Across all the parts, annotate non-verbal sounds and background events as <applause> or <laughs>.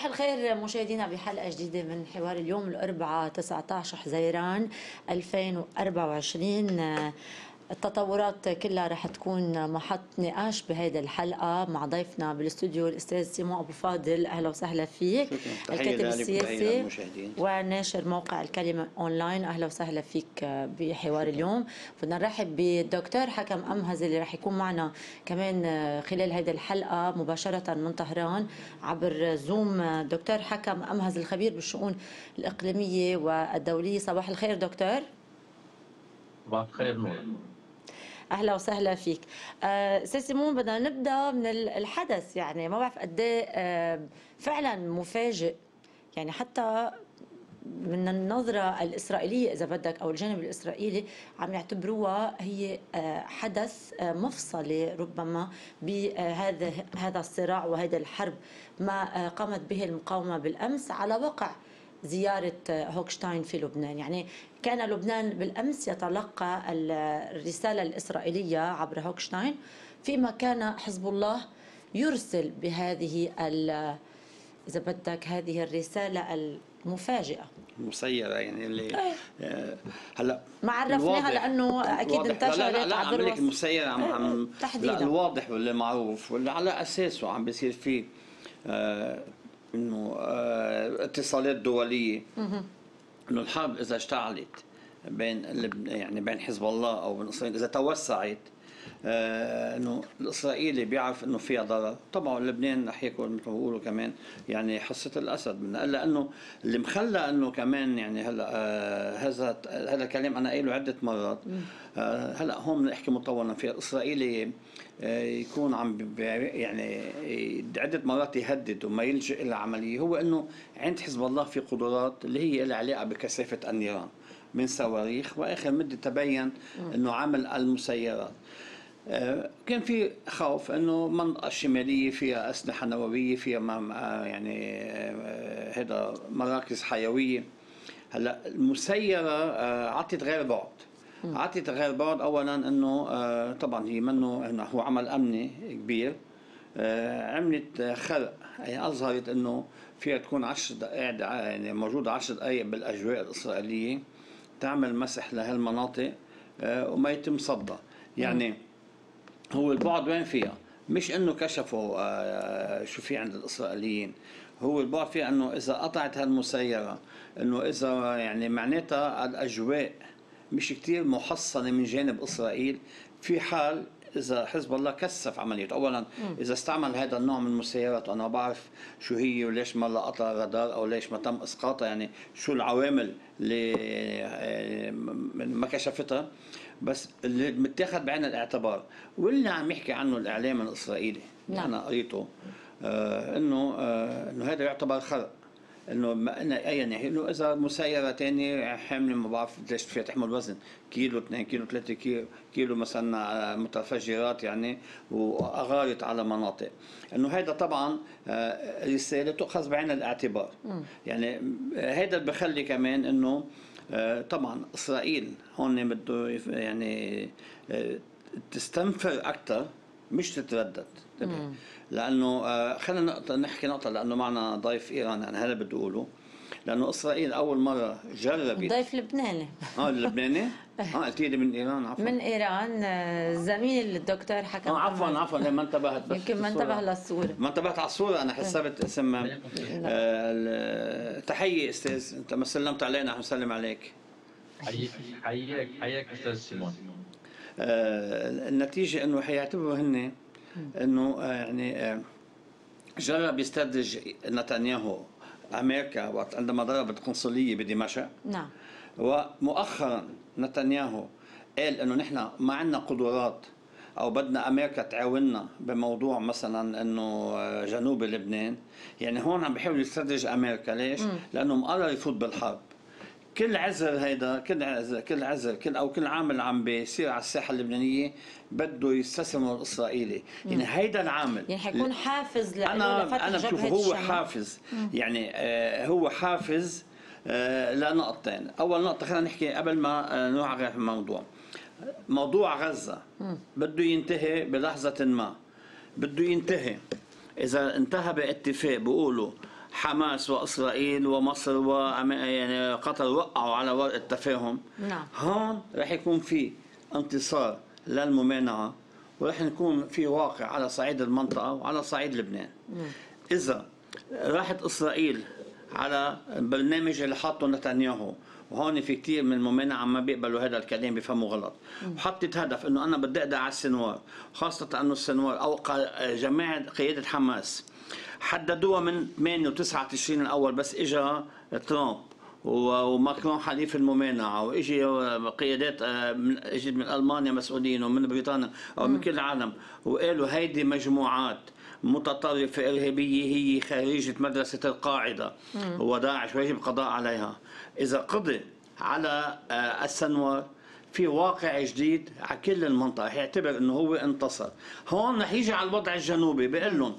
صباح الخير مشاهدينا بحلقة جديدة من حوار اليوم الأربعاء 19 حزيران 2024 التطورات كلها رح تكون محط نقاش بهيدي الحلقة مع ضيفنا بالاستوديو الأستاذ سيمون أبو فاضل. أهلا وسهلا فيك. الكاتب السياسي وناشر موقع الكلمة أونلاين. أهلا وسهلا فيك بحوار اليوم. بدنا نرحب بالدكتور حكم أمهز اللي رح يكون معنا كمان خلال هيدي الحلقة مباشرة من طهران عبر زوم دكتور حكم أمهز الخبير بالشؤون الإقليمية والدولية. صباح الخير دكتور. صباح الخير نور. أهلا وسهلا فيك. آه، سيمون بدنا نبدأ من الحدث. يعني ما بعرف قد إيه فعلا مفاجئ. يعني حتى من النظرة الإسرائيلية إذا بدك أو الجانب الإسرائيلي عم يعتبروها هي آه، حدث آه، مفصلي ربما بهذا هذا الصراع وهذا الحرب ما قامت به المقاومة بالأمس على وقع زيارة هوكشتاين في لبنان. يعني كان لبنان بالأمس يتلقى الرسالة الإسرائيلية عبر هوكشتاين فيما كان حزب الله يرسل بهذه إذا بدك هذه الرسالة المفاجئة. مسيرة يعني اللي أيه. آه هلأ ما عرفناها لأنه أكيد انتشرت لا لا, لا عبر عم مسيرة عم عم تحديدا لا الواضح واللي معروف واللي على أساسه عم بيصير فيه آه إنه آه اتصالات دولية. إنه الحرب إذا اشتعلت بين يعني بين حزب الله أو بين إسرائيل إذا توسعت إنه الإسرائيلي بيعرف إنه فيها ضرر. طبعا لبنان رح ياكل مثل ما بيقولوا كمان يعني حصة الأسد من لأنه اللي مخلى إنه كمان يعني هلأ آه هذا هذا الكلام أنا قايله عدة مرات. آه هلأ هون بنحكي مطولا فيها الإسرائيلي آه، يكون عم يعني عدة مرات يهدد وما يلجئ إلى عملية. هو إنه عند حزب الله في قدرات اللي هي لها علاقة بكثافة النيران من صواريخ وآخر مدة تبين إنه عمل المسيرات. آه، كان في خوف إنه المنطقة الشماليه فيها أسلحة نووية فيها آه، يعني هذا مراكز حيوية. هلأ المسيرة عطت غير بعد. عطت غير بعد اولا إنه آه، طبعا هي منه إنه هو عمل أمني كبير. آه، عملت خرق يعني أظهرت إنه فيها تكون 10 دقائق يعني موجوده 10 دقائق بالأجواء الإسرائيلية. تعمل مسح لهالمناطق آه، وما يتم صدها. يعني هو البعد وين فيها؟ مش إنه كشفوا شو في عند الإسرائيليين. هو البعد فيها إنه إذا قطعت هالمسيرة إنه إذا يعني معناتها الأجواء مش كتير محصنة من جانب إسرائيل. في حال إذا حزب الله كثف عمليته. أولا إذا استعمل هذا النوع من المسيرات وأنا بعرف شو هي وليش ما لقطها رادار أو ليش ما تم إسقاطها يعني شو العوامل اللي آه، ما كشفتها. بس اللي متاخذ بعين الاعتبار واللي عم يحكي عنه الإعلام الإسرائيلي نعم. أنا قريته آه إنه آه إنه هذا يعتبر خرق إنه ما أنا أي ناحيه إنه إذا مسيرة ثانية حامله ما بعرف قديش فيها تحمل وزن؟ كيلو 2 كيلو 3 كيلو, كيلو مثلا متفجرات يعني وأغارت على مناطق. إنه هذا طبعا آه، رسالة تؤخذ بعين الاعتبار. يعني هذا اللي بخلي كمان إنه آه، طبعا إسرائيل هون بده يعني آه، تستنفر أكثر مش تتردد. لأنه آه، خلينا نحكي نقطة لأنه معنا ضيف إيراني أنا هلا بدي أقوله. لأنه إسرائيل أول مرة جربت ضيف لبناني. آه اللبناني؟ <laughs> آه قلت لي من إيران عفوا. من إيران آه، زميل الدكتور حكم آه عفوا عفوا ما انتبهت بس يمكن ما انتبه للصورة. ما انتبهت على الصورة؟ أنا حسبت اسم آه تحية أستاذ أنت ما سلمت علينا عم نسلم عليك. حياك حياك حياك أستاذ سيمون. آه النتيجة إنه حيعتبروا هن إنه آه، يعني آه، جرب يستدرج نتنياهو أمريكا وقت عندما ضربت قنصلية بدمشق. نعم. ومؤخرا نتنياهو قال إنه نحن ما عندنا قدرات أو بدنا أمريكا تعاوننا بموضوع مثلا إنه آه، جنوب لبنان. يعني هون عم بيحاول يستدرج أمريكا. ليش؟ لأنه مقرر يفوت بالحرب. كل عذر هيدا كل عذر كل عذر كل أو كل عامل عم بيصير على الساحة اللبنانية بده يستثمر الإسرائيلي. يعني هيدا العامل يعني حيكون حافز ل أنا أنا بشوف هو حافز. يعني آه هو حافز آه لنقطتين. أول نقطة خلينا نحكي قبل ما آه نروح على الموضوع. موضوع غزة. بده ينتهي بلحظة ما. بده ينتهي. إذا انتهى باتفاق بيقولوا حماس وإسرائيل ومصر يعني قطر وقعوا على ورق التفاهم. نعم. هون رح يكون في انتصار للممانعة ورح يكون في واقع على صعيد المنطقة وعلى صعيد لبنان. إذا راحت إسرائيل على البرنامج اللي حاطه نتنياهو وهون في كثير من الممانعة ما بيقبلوا هذا الكلام بيفهموا غلط. وحطت هدف إنه أنا بدي أقضي على السنوار خاصة إنه السنوار أو جماعة قيادة حماس. حددوها من 8 و9 تشرين الأول بس اجى ترامب وماكرون حليف الممانعة وإجي قيادات آه، من اجت من ألمانيا مسؤولين ومن بريطانيا ومن كل العالم وقالوا هيدي مجموعات متطرفة إرهابية هي خريجة مدرسة القاعدة. وداعش ويجب القضاء عليها. إذا قضي على آه، السنوار في واقع جديد على كل المنطقة يعتبر إنه هو انتصر. هون رح يجي على الوضع الجنوبي بيقول لهم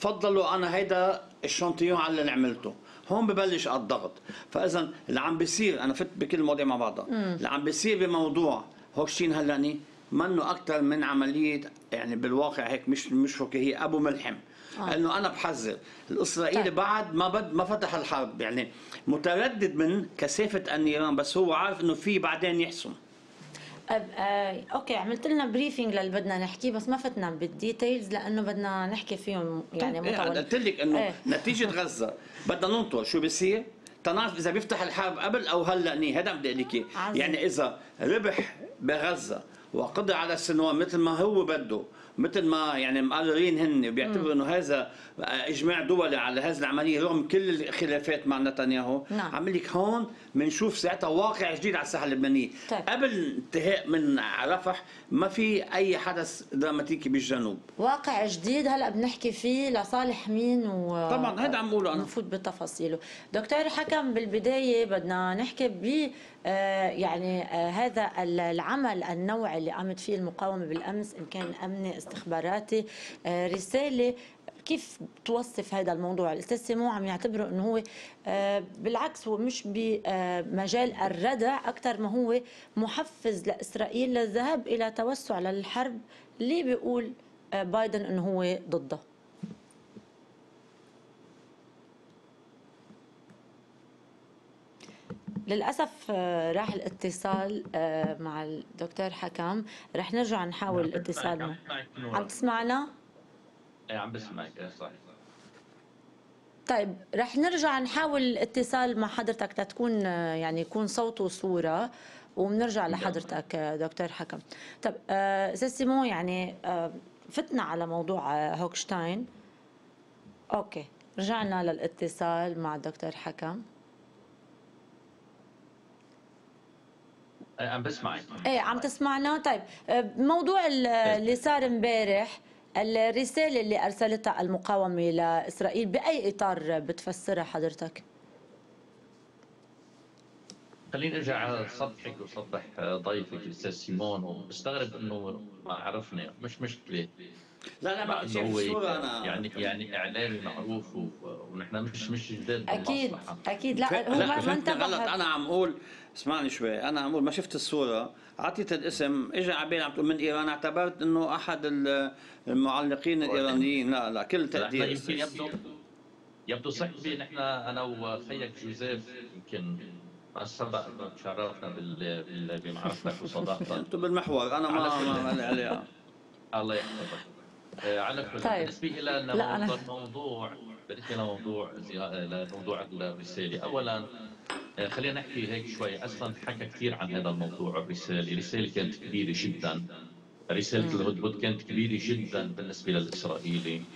تفضلوا أنا هيدا الشانتيون على اللي عملته. هون ببلش الضغط. فاذا اللي عم بيصير أنا فت بكل المواضيع مع بعضها. اللي عم بيصير بموضوع هوكشتين هلاني منه أكثر من عملية يعني بالواقع هيك مش مش فكاهيه أبو ملحم. آه. انه أنا بحذر. الإسرائيلي طيب. بعد ما بد ما فتح الحرب يعني متردد من كثافة النيران بس هو عارف إنه في بعدين يحسم. آه، أوكي عملت لنا briefing للي بدنا نحكيه بس ما فتنا بال details لأنه بدنا نحكي فيهم يعني إيه، مطول قلت لك إنه إيه. نتيجة غزة بدنا ننطر شو بيصير تنعرف إذا بيفتح الحرب قبل أو هلأ ني هذا بدي أقول لك. يعني إذا ربح بغزة وقضى على السنوار مثل ما هو بده مثل ما يعني مقررين هن بيعتبروا إنه هذا إجماع دولي على هذه العملية رغم كل الخلافات مع نتنياهو نعم. عم لك هون بنشوف ساعتها واقع جديد على الساحة اللبنانية طيب. قبل انتهاء من رفح ما في أي حدث دراماتيكي بالجنوب واقع جديد هلأ بنحكي فيه لصالح مين و طبعاً، هيدا عم بقوله أنا. نفوت بتفاصيله دكتور حكم بالبداية بدنا نحكي ب آه، يعني آه، هذا ال- العمل النوعي اللي قامت فيه المقاومة بالأمس إن كان أمني استخباراتي آه، رسالة كيف توصف هذا الموضوع؟ الأستاذ سيمو عم يعتبره إنه هو آه، بالعكس هو مش بمجال الردع أكثر ما هو محفز لإسرائيل للذهاب إلى توسع للحرب. ليه بيقول آه، بايدن إنه هو ضده؟ للأسف آه، راح الاتصال مع الدكتور حكم رح نرجع نحاول الاتصال بسمعك، معه عم بسمعك نور. عم تسمعنا؟ إيه، عم بسمعك. إيه، صح طيب رح نرجع نحاول الاتصال مع حضرتك تتكون آه، يعني يكون صوت وصورة وبنرجع لحضرتك دكتور حكم. طب آه، أستاذ سيمون يعني آه، فتنا على موضوع آه، هوكشتاين. أوكي رجعنا للاتصال مع الدكتور حكم. إيه، عم بسمعك. إيه عم تسمعنا؟ طيب موضوع ال- اللي صار امبارح الرسالة اللي أرسلتها المقاومة لإسرائيل بأي إطار بتفسرها حضرتك؟ خليني أرجع صبحك وصبح ضيفك الأستاذ سيمون وبستغرب إنه ما عرفني مش مشكلة. لا لا ما هو يعني يعني إعلامي معروف ونحن مش مش جداد أكيد بالمصلحه أكيد. لا هو ما فهمتني غلط. انتبه أنا عم أقول اسمعني شوي. أنا عم أقول ما شفت الصورة. أعطيت الاسم. اجى على بالي عم تقول من إيران. اعتبرت إنه أحد ال- المعلقين الإيرانيين. لا لا كل إحنا تقدير. يمكن يبدو يبدو صحفي نحن أنا وخيك جوزيف يمكن ما سبق انه بال- بمعرفتك وصداقتك. <laughs> أنتم بالمحور. أنا ما ما لي عليها. الله يحفظك. آه، على كل طيب. بالنسبة إلى الموضوع بالنسبة لموضوع لموضوع الرسالة. اولا خلينا نحكي هيك شوي. أصلا حكى كثير عن هذا الموضوع. الرساله الرسالة كانت كبيرة جدا. رسالة الهدهد كانت كبيرة جدا بالنسبة للإسرائيلي.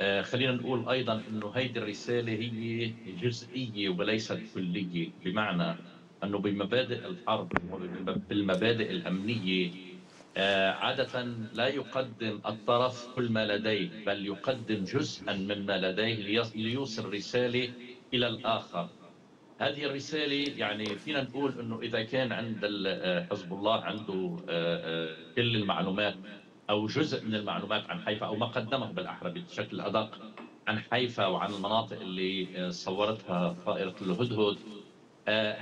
آه، خلينا نقول أيضا إنه هيدي الرسالة هي جزئية وليست كلية. بمعنى إنه بمبادئ الحرب بالمبادئ الأمنية آه، عادة لا يقدم الطرف كل ما لديه بل يقدم جزءا مما لديه ليوصل رسالة إلى الآخر. هذه الرسالة يعني فينا نقول أنه إذا كان عند آه، حزب الله عنده آه، آه، كل المعلومات أو جزء من المعلومات عن حيفا أو ما قدمه بالأحرى بشكل أدق عن حيفا وعن المناطق اللي صورتها طائرة الهدهد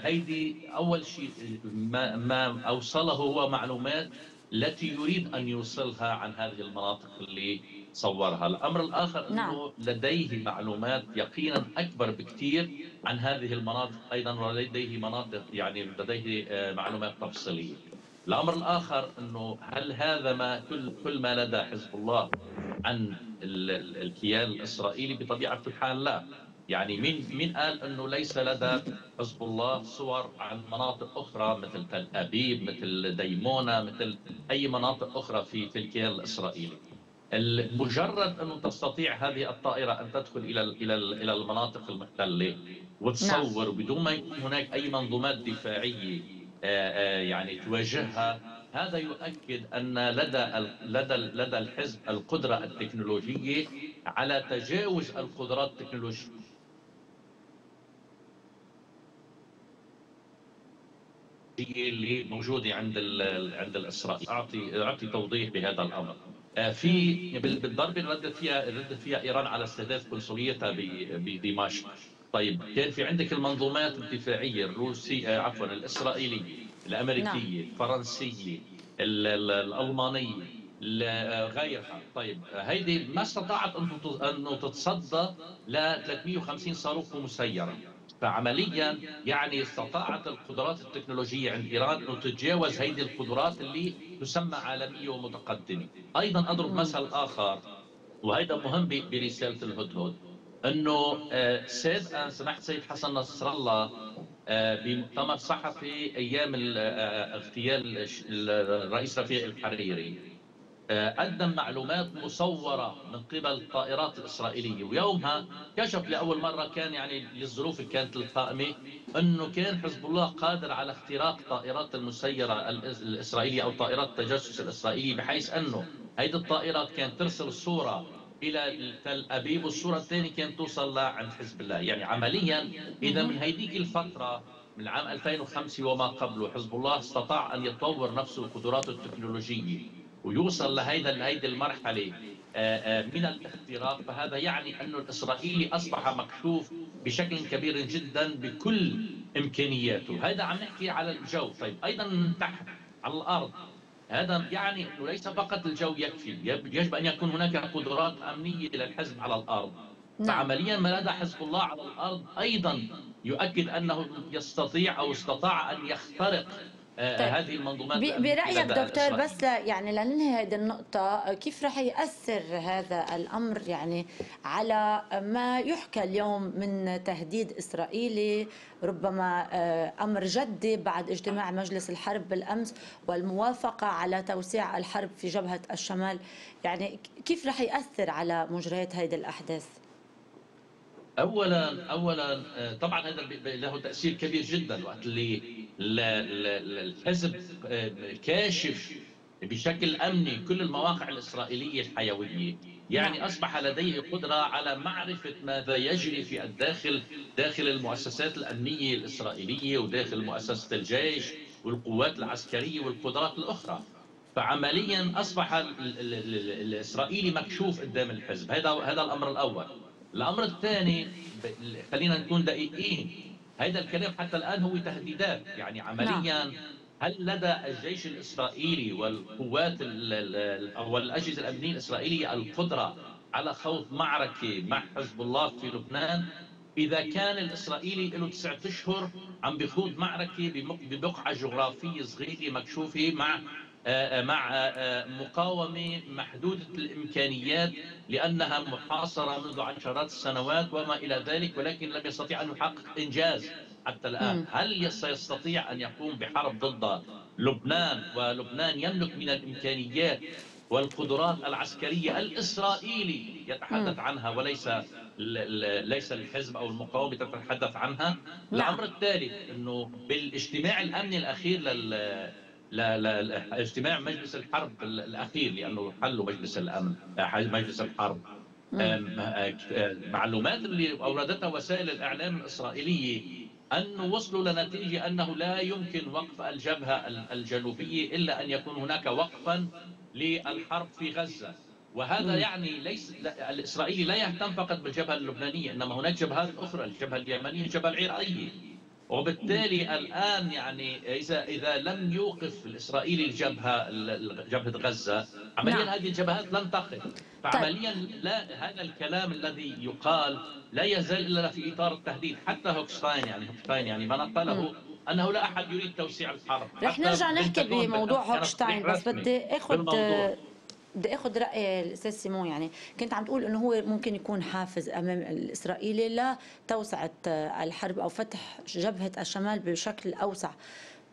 هيدي أول شيء ما, ما أوصله هو معلومات التي يريد أن يوصلها عن هذه المناطق اللي صورها. الأمر الآخر نعم. أنه لديه معلومات يقينا أكبر بكثير عن هذه المناطق أيضا ولديه مناطق يعني لديه آه، معلومات تفصيلية. الأمر الآخر أنه هل هذا ما كل كل ما لدى حزب الله عن ال- ال- الكيان الإسرائيلي بطبيعة الحال؟ لا. يعني مين مين قال أنه ليس لدى حزب الله صور عن مناطق أخرى مثل تل أبيب مثل ديمونه مثل أي مناطق أخرى في في الكيان الإسرائيلي. ال- مجرد انه تستطيع هذه الطائرة أن تدخل إلى ال- إلى المناطق المحتلة وتصور بدون ما يكون هناك أي منظومات دفاعية آه، يعني تواجهها هذا يؤكد أن لدى لدى لدى الحزب القدرة التكنولوجية على تجاوز القدرات التكنولوجية. اللي موجودة عند عند الاسرائيلي أعطي أعطي توضيح بهذا الأمر. في بال- بالضربه اللي ردت فيها ردت فيها إيران على استهداف قنصليتها بدمشق طيب كان في عندك المنظومات الدفاعية الروسيه آه، عفوا الاسرائيليه الامريكيه الفرنسيه ال- ال- الالمانيه ل- غيرها. طيب هيدي ما استطاعت انه تتصدى ل 350 صاروخ مسيرة. فعمليا يعني استطاعت القدرات التكنولوجية عند إيران انه تتجاوز هذه القدرات اللي تسمى عالمية ومتقدمة، أيضا أضرب مثل آخر وهذا مهم ب- برسالة الهدهد أنه آه، سيد ان سمحت سيد حسن نصر الله آه، بمؤتمر صحفي آه، اغتيال الرئيس رفيق الحريري. آه، قدم معلومات مصورة من قبل الطائرات الإسرائيلية ويومها كشف لأول مرة كان يعني للظروف اللي كانت القائمة أنه كان حزب الله قادر على اختراق طائرات المسيرة الإس- الإسرائيلية أو طائرات التجسس الإسرائيلية بحيث أنه هيدي الطائرات كانت ترسل صورة إلى تل أبيب والصورة الثانية كانت توصل لعند حزب الله. يعني عمليا إذا من هيديك الفترة من عام 2005 وما قبله حزب الله استطاع أن يطور نفسه وقدراته التكنولوجية. ويوصل لهيدا لهيدي المرحلة آه، آه، من الاختراق. فهذا يعني أنه الإسرائيلي أصبح مكشوف بشكل كبير جدا بكل إمكانياته، هذا عم نحكي على الجو، طيب أيضا من تحت على الأرض هذا يعني إنه ليس فقط الجو يكفي، يجب أن يكون هناك قدرات أمنية للحزب على الأرض. نعم. فعمليا ما لدى حزب الله على الأرض أيضا يؤكد أنه يستطيع أو استطاع أن يخترق طيب. هذه المنظومات ب- الأمنية برأيك لدى دكتور. بس ل- يعني لننهي هذه النقطة كيف رح يأثر هذا الأمر يعني على ما يحكى اليوم من تهديد إسرائيلي ربما آه، أمر جدي بعد اجتماع مجلس الحرب بالأمس والموافقة على توسيع الحرب في جبهة الشمال يعني كيف رح يأثر على مجريات هذه الأحداث؟ اولا اولا آه، طبعا هذا له تأثير كبير جدا وقت اللي الحزب آه، كاشف بشكل أمني كل المواقع الإسرائيلية الحيوية. يعني نعم. أصبح لديه قدرة على معرفة ماذا يجري في الداخل داخل المؤسسات الأمنية الإسرائيلية وداخل مؤسسة الجيش والقوات العسكرية والقدرات الأخرى. فعمليا أصبح ال- ال- ال- الإسرائيلي مكشوف قدام الحزب. هذا هذا الأمر الأول. الأمر الثاني خلينا نكون دقيقين. هذا الكلام حتى الآن هو تهديدات. يعني عمليا هل لدى الجيش الإسرائيلي والقوات ال- ال- أو الأجهزة الأمنية الإسرائيلية القدرة على خوض معركة مع حزب الله في لبنان؟ إذا كان الإسرائيلي له تسعة أشهر عم بيخوض معركة بمق- ببقعة جغرافية صغيرة مكشوفة مع مع آه، مقاومة محدودة الإمكانيات لأنها محاصرة منذ عشرات السنوات وما إلى ذلك ولكن لم يستطيع أن يحقق إنجاز حتى الآن، مم. هل سيستطيع أن يقوم بحرب ضد لبنان ولبنان يملك من الإمكانيات والقدرات العسكرية الإسرائيلي يتحدث. عنها وليس ليس الحزب أو المقاومة تتحدث عنها. نعم. الأمر الثالث إنه بالاجتماع الأمني الأخير لل اجتماع مجلس الحرب ال- الأخير لأنه حلوا مجلس الأمن آه، مجلس الحرب. آه، آه، معلومات اللي أوردتها وسائل الإعلام الإسرائيلية انه وصلوا لنتيجة أنه لا يمكن وقف الجبهة ال- الجنوبية إلا أن يكون هناك وقفا للحرب في غزة. وهذا. يعني ليس لا الإسرائيلي لا يهتم فقط بالجبهة اللبنانية إنما هناك جبهات أخرى الجبهة اليمنية الجبهة العراقية. وبالتالي الآن يعني اذا إذا لم يوقف الإسرائيلي الجبهه جبهة غزة عمليا نعم. هذه الجبهات لن تقف. فعمليا لا هذا الكلام الذي يقال لا يزال إلا في إطار التهديد. حتى هوكشتاين يعني هوكشتاين يعني ما نقله أنه لا أحد يريد توسيع الحرب. رح نرجع نحكي بموضوع هوكشتاين بس بدي أخذ بدي آخذ رأي الأستاذ سيمون يعني كنت عم تقول إنه هو ممكن يكون حافز أمام الإسرائيلي لتوسعة الحرب أو فتح جبهة الشمال بشكل أوسع.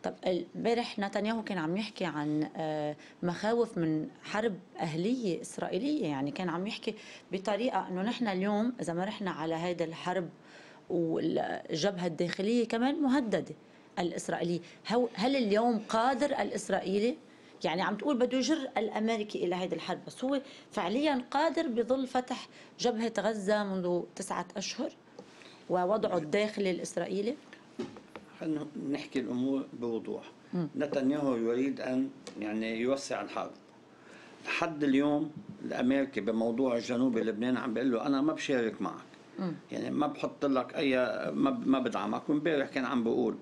طب امبارح نتنياهو كان عم يحكي عن آه، مخاوف من حرب أهلية إسرائيلية يعني كان عم يحكي بطريقة إنه نحن اليوم إذا ما رحنا على هذا الحرب والجبهة الداخلية كمان مهددة الإسرائيلية. هل اليوم قادر الإسرائيلي يعني عم تقول بده يجر الأمريكي إلى هذه الحرب بس هو فعليا قادر بظل فتح جبهة غزة منذ تسعة أشهر ووضعه الداخلي الإسرائيلي؟ خلينا نحكي الأمور بوضوح. نتنياهو يريد أن يعني يوسع الحرب. لحد اليوم الأمريكي بموضوع جنوب لبنان عم بيقول له أنا ما بشارك معك. م. يعني ما بحط لك أي ما ما بدعمك. وإمبارح كان عم بقول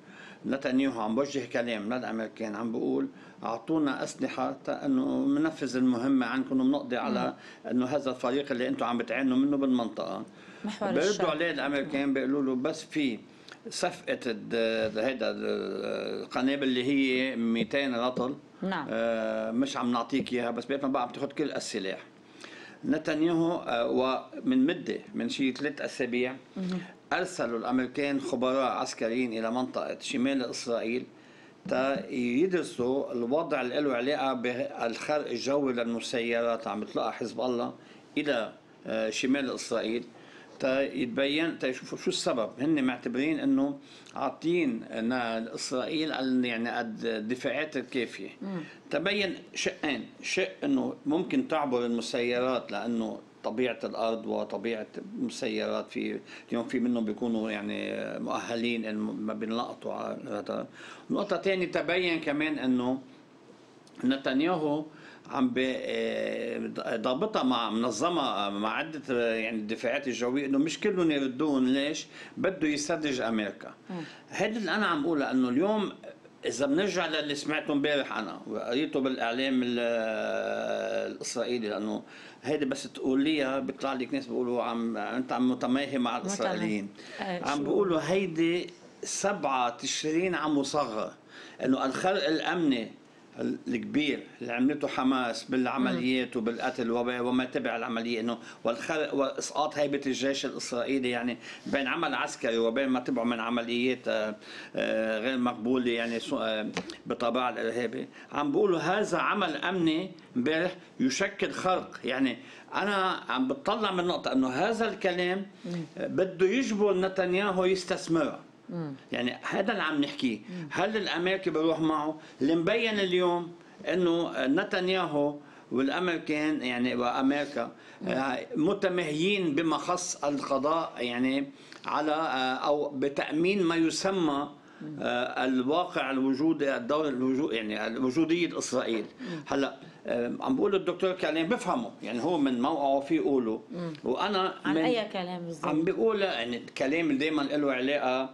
نتنياهو عم بوجه كلام للامريكان عم بقول أعطونا أسلحة إنه ننفذ المهمة عندكم وبنقضي على إنه هذا الفريق اللي أنتم عم بتعانوا منه بالمنطقة. محور بيردوا عليه الأمريكان بيقولوا له بس في صفقة هيدا القنابل اللي هي 200 رطل نعم. آه مش عم نعطيك إياها بس بيتنا بقى عم تاخذ كل السلاح. نتنياهو آه ومن مدة من شيء ثلاث أسابيع أرسلوا الامريكان خبراء عسكريين إلى منطقة شمال إسرائيل تا يدرسوا الوضع اللي له علاقة بالخرق الجوي للمسيرات عم بتلقى حزب الله إلى آه، شمال إسرائيل تا يتبين تا يشوفوا شو السبب. هن معتبرين إنه عاطين إسرائيل يعني الدفاعات الكافية. تبين شقين شق إنه ممكن تعبر المسيرات لأنه طبيعة الأرض وطبيعة المسيرات في اليوم في منهم بيكونوا يعني مؤهلين ما بينلقطوا هذا نقطة ثانية تبين كمان إنه نتنياهو عم آه، ضابطها مع منظمة مع عدة يعني الدفاعات الجوية إنه مش كلهم يردون ليش؟ بده يسرج أمريكا. هذا اللي أنا عم بقوله إنه اليوم إذا بنرجع للي سمعته امبارح أنا وقريته بالإعلام الإسرائيلي لأنه هيدي بس تقوليها بيطلع لك ناس بيقولوا عم أنت عم متماهي مع الإسرائيليين. آه، عم بيقولوا هيدي سبعة تشرين عم مصغر. إنه الخرق الأمني الكبير اللي عملته حماس بالعمليات وبالقتل وما تبع العملية إنه والخلق واسقاط هيبه الجيش الإسرائيلي يعني بين عمل عسكري وبين ما تبعه من عمليات آه، آه، غير مقبولة يعني آه، بطبع الارهابي عم بقولوا هذا عمل أمني امبارح يشكل خرق. يعني أنا عم بتطلع من نقطة إنه هذا الكلام بده يجبر نتنياهو يستثمره يعني هذا اللي عم نحكيه. هل الأمريكي بيروح معه؟ اللي مبين اليوم إنه نتنياهو والأمريكان يعني وأمريكا آه، متمهيين بما خص القضاء يعني على آه، أو بتأمين ما يسمى آه، الواقع الوجودي الدولة الوجود يعني الوجودية إسرائيل. هلأ عم بقول الدكتور كلام بفهمه يعني هو من موقعه في يقوله. وأنا عن أي كلام بالضبط؟ عم بيقول يعني الكلام دائما له علاقة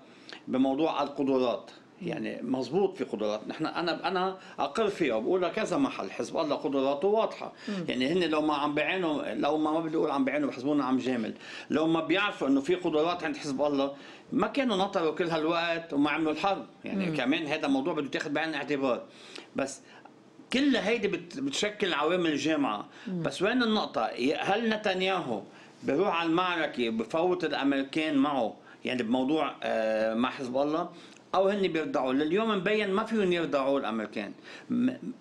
بموضوع القدرات. يعني مزبوط في قدرات. نحن أنا أنا أقر فيها وبقولها كذا محل حزب الله قدراته واضحة. م. يعني هن لو ما عم بعينوا لو ما ما بدي أقول عم بعينوا بحسبونا عم جامل. لو ما بيعرفوا إنه في قدرات عند حزب الله ما كانوا نطروا كل هالوقت وما عملوا الحرب. يعني م. كمان هذا موضوع بده ياخذ بعين الاعتبار. بس كل هيدي بتشكل عوامل الجامعة بس وين النقطة؟ هل نتنياهو بيروح على المعركة بفوت الأمريكان معه؟ يعني بموضوع آه، مع حزب الله أو هن بيرضعوا لليوم مبين ما فيهم يرضعوا الأمريكان.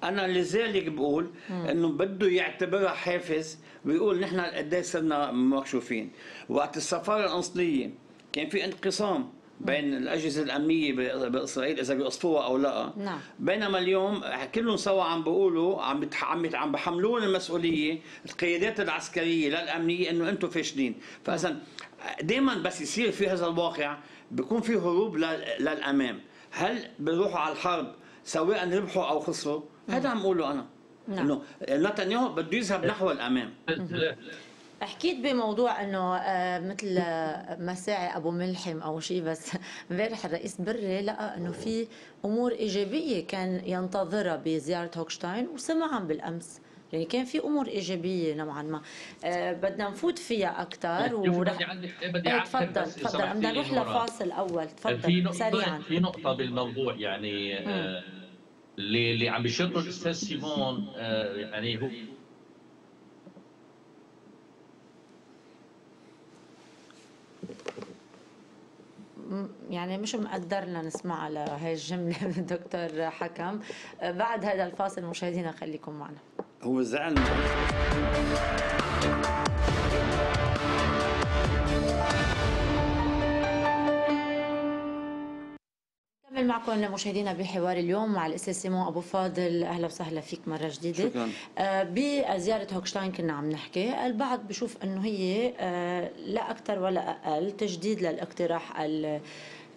أنا لذلك بقول إنه بده يعتبرها حافز ويقول نحن قد صرنا مكشوفين. وقت السفارة القنصليه كان في انقسام بين الأجهزة الأمنية بإسرائيل إذا بيقصفوها أو لا. نعم. بينما اليوم كلهم سوا عم بيقولوا عم عم عم بحملون المسؤولية القيادات العسكرية للامنيه إنه أنتم فاشلين. فإذا دائما بس يصير في هذا الواقع بيكون في هروب للأمام. هل بيروحوا على الحرب سواء ربحوا أو خسروا؟ هذا عم أقوله أنا. نعم. إنه نتنياهو بده يذهب نحو الأمام. حكيت بموضوع إنه آه، مثل آه، مساعي أبو ملحم أو شيء بس <laughs> امبارح الرئيس بري لقى إنه في أمور إيجابية كان ينتظرها بزيارة هوكشتاين وسمعها بالأمس. يعني كان في أمور إيجابية نوعا ما. أه بدنا نفوت فيها أكثر ورح بدي عندي بدي إيه تفضل تفضل. بدنا نروح. لفاصل أول. في تفضل نقطة سريعا. في نقطة بالموضوع يعني آه، اللي اللي عم بيشرحه الأستاذ سيمون آه، يعني هو يعني مش مقدرنا نسمع لهي الجملة <laughs> من الدكتور حكم. بعد هذا الفاصل مشاهدينا خليكم معنا. هو زعل نكمل معكم مشاهدينا بحوار اليوم مع الأستاذ سيمون أبو فاضل. أهلا وسهلا فيك مرة جديدة. شكراً. آه بزيارة هوكشتاين كنا عم نحكي. البعض بشوف أنه هي آه لا أكثر ولا أقل تجديد للاقتراح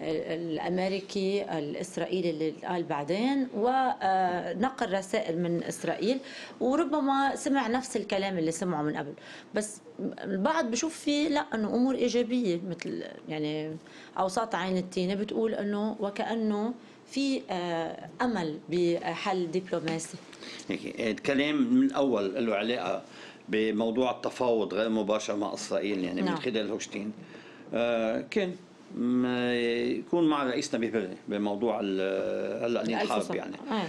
الأمريكي الإسرائيلي اللي قال بعدين ونقل رسائل من إسرائيل وربما سمع نفس الكلام اللي سمعه من قبل. بس البعض بشوف فيه لا إنه أمور إيجابية مثل يعني أوساط عين التينة بتقول إنه وكأنه في آه، أمل بحل دبلوماسي. هيك الكلام من الأول له علاقة بموضوع التفاوض غير مباشر مع إسرائيل يعني نعم. من خلال هوشتين. آه كان يكون مع رئيس نبيه بري بموضوع هلا قاعدين الألف حرب وصف. يعني. آه.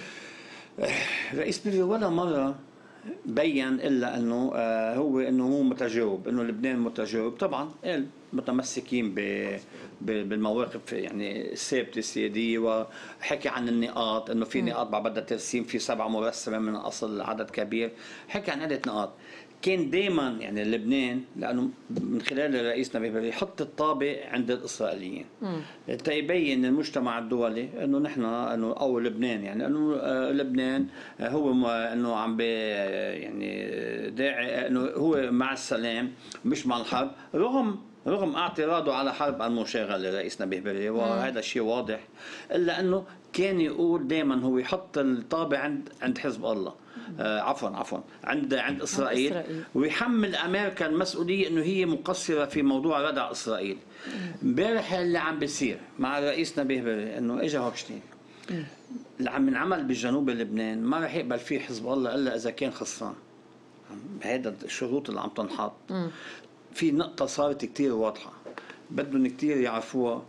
رئيس بري ولا مرة بين إلا إنه آه، هو إنه هو متجاوب إنه لبنان متجاوب. طبعا قال متمسكين ب بالمواقف يعني الثابتة السيادية وحكي عن النقاط إنه في نقاط بعد بدها ترسيم في سبعه مرسمه من أصل عدد كبير. حكي عن عدة نقاط. كان دائما يعني لبنان لأنه من خلال الرئيس نبيه بري يحط الطابع عند الإسرائيليين. تيبين المجتمع الدولي إنه نحن إنه أو لبنان يعني إنه آه، لبنان آه، هو إنه عم يعني داعي إنه هو مع السلام مش مع الحرب رغم رغم اعتراضه على حرب المشاغلة الرئيس نبيه بري وهذا الشيء واضح إلا إنه كان يقول دائما هو يحط الطابع عند عند حزب الله. آه عفوا عفوا. عند عند إسرائيل, إسرائيل. ويحمل أمريكا المسؤولية إنه هي مقصرة في موضوع ردع إسرائيل. امبارح اللي عم بيصير مع الرئيس نبيه بري إنه اجى هوكشتين. اللي عم ينعمل بجنوب لبنان ما رح يقبل فيه حزب الله إلا إذا كان خسران. هذا الشروط اللي عم تنحط. في نقطة صارت كتير واضحة. بدهم كتير يعرفوها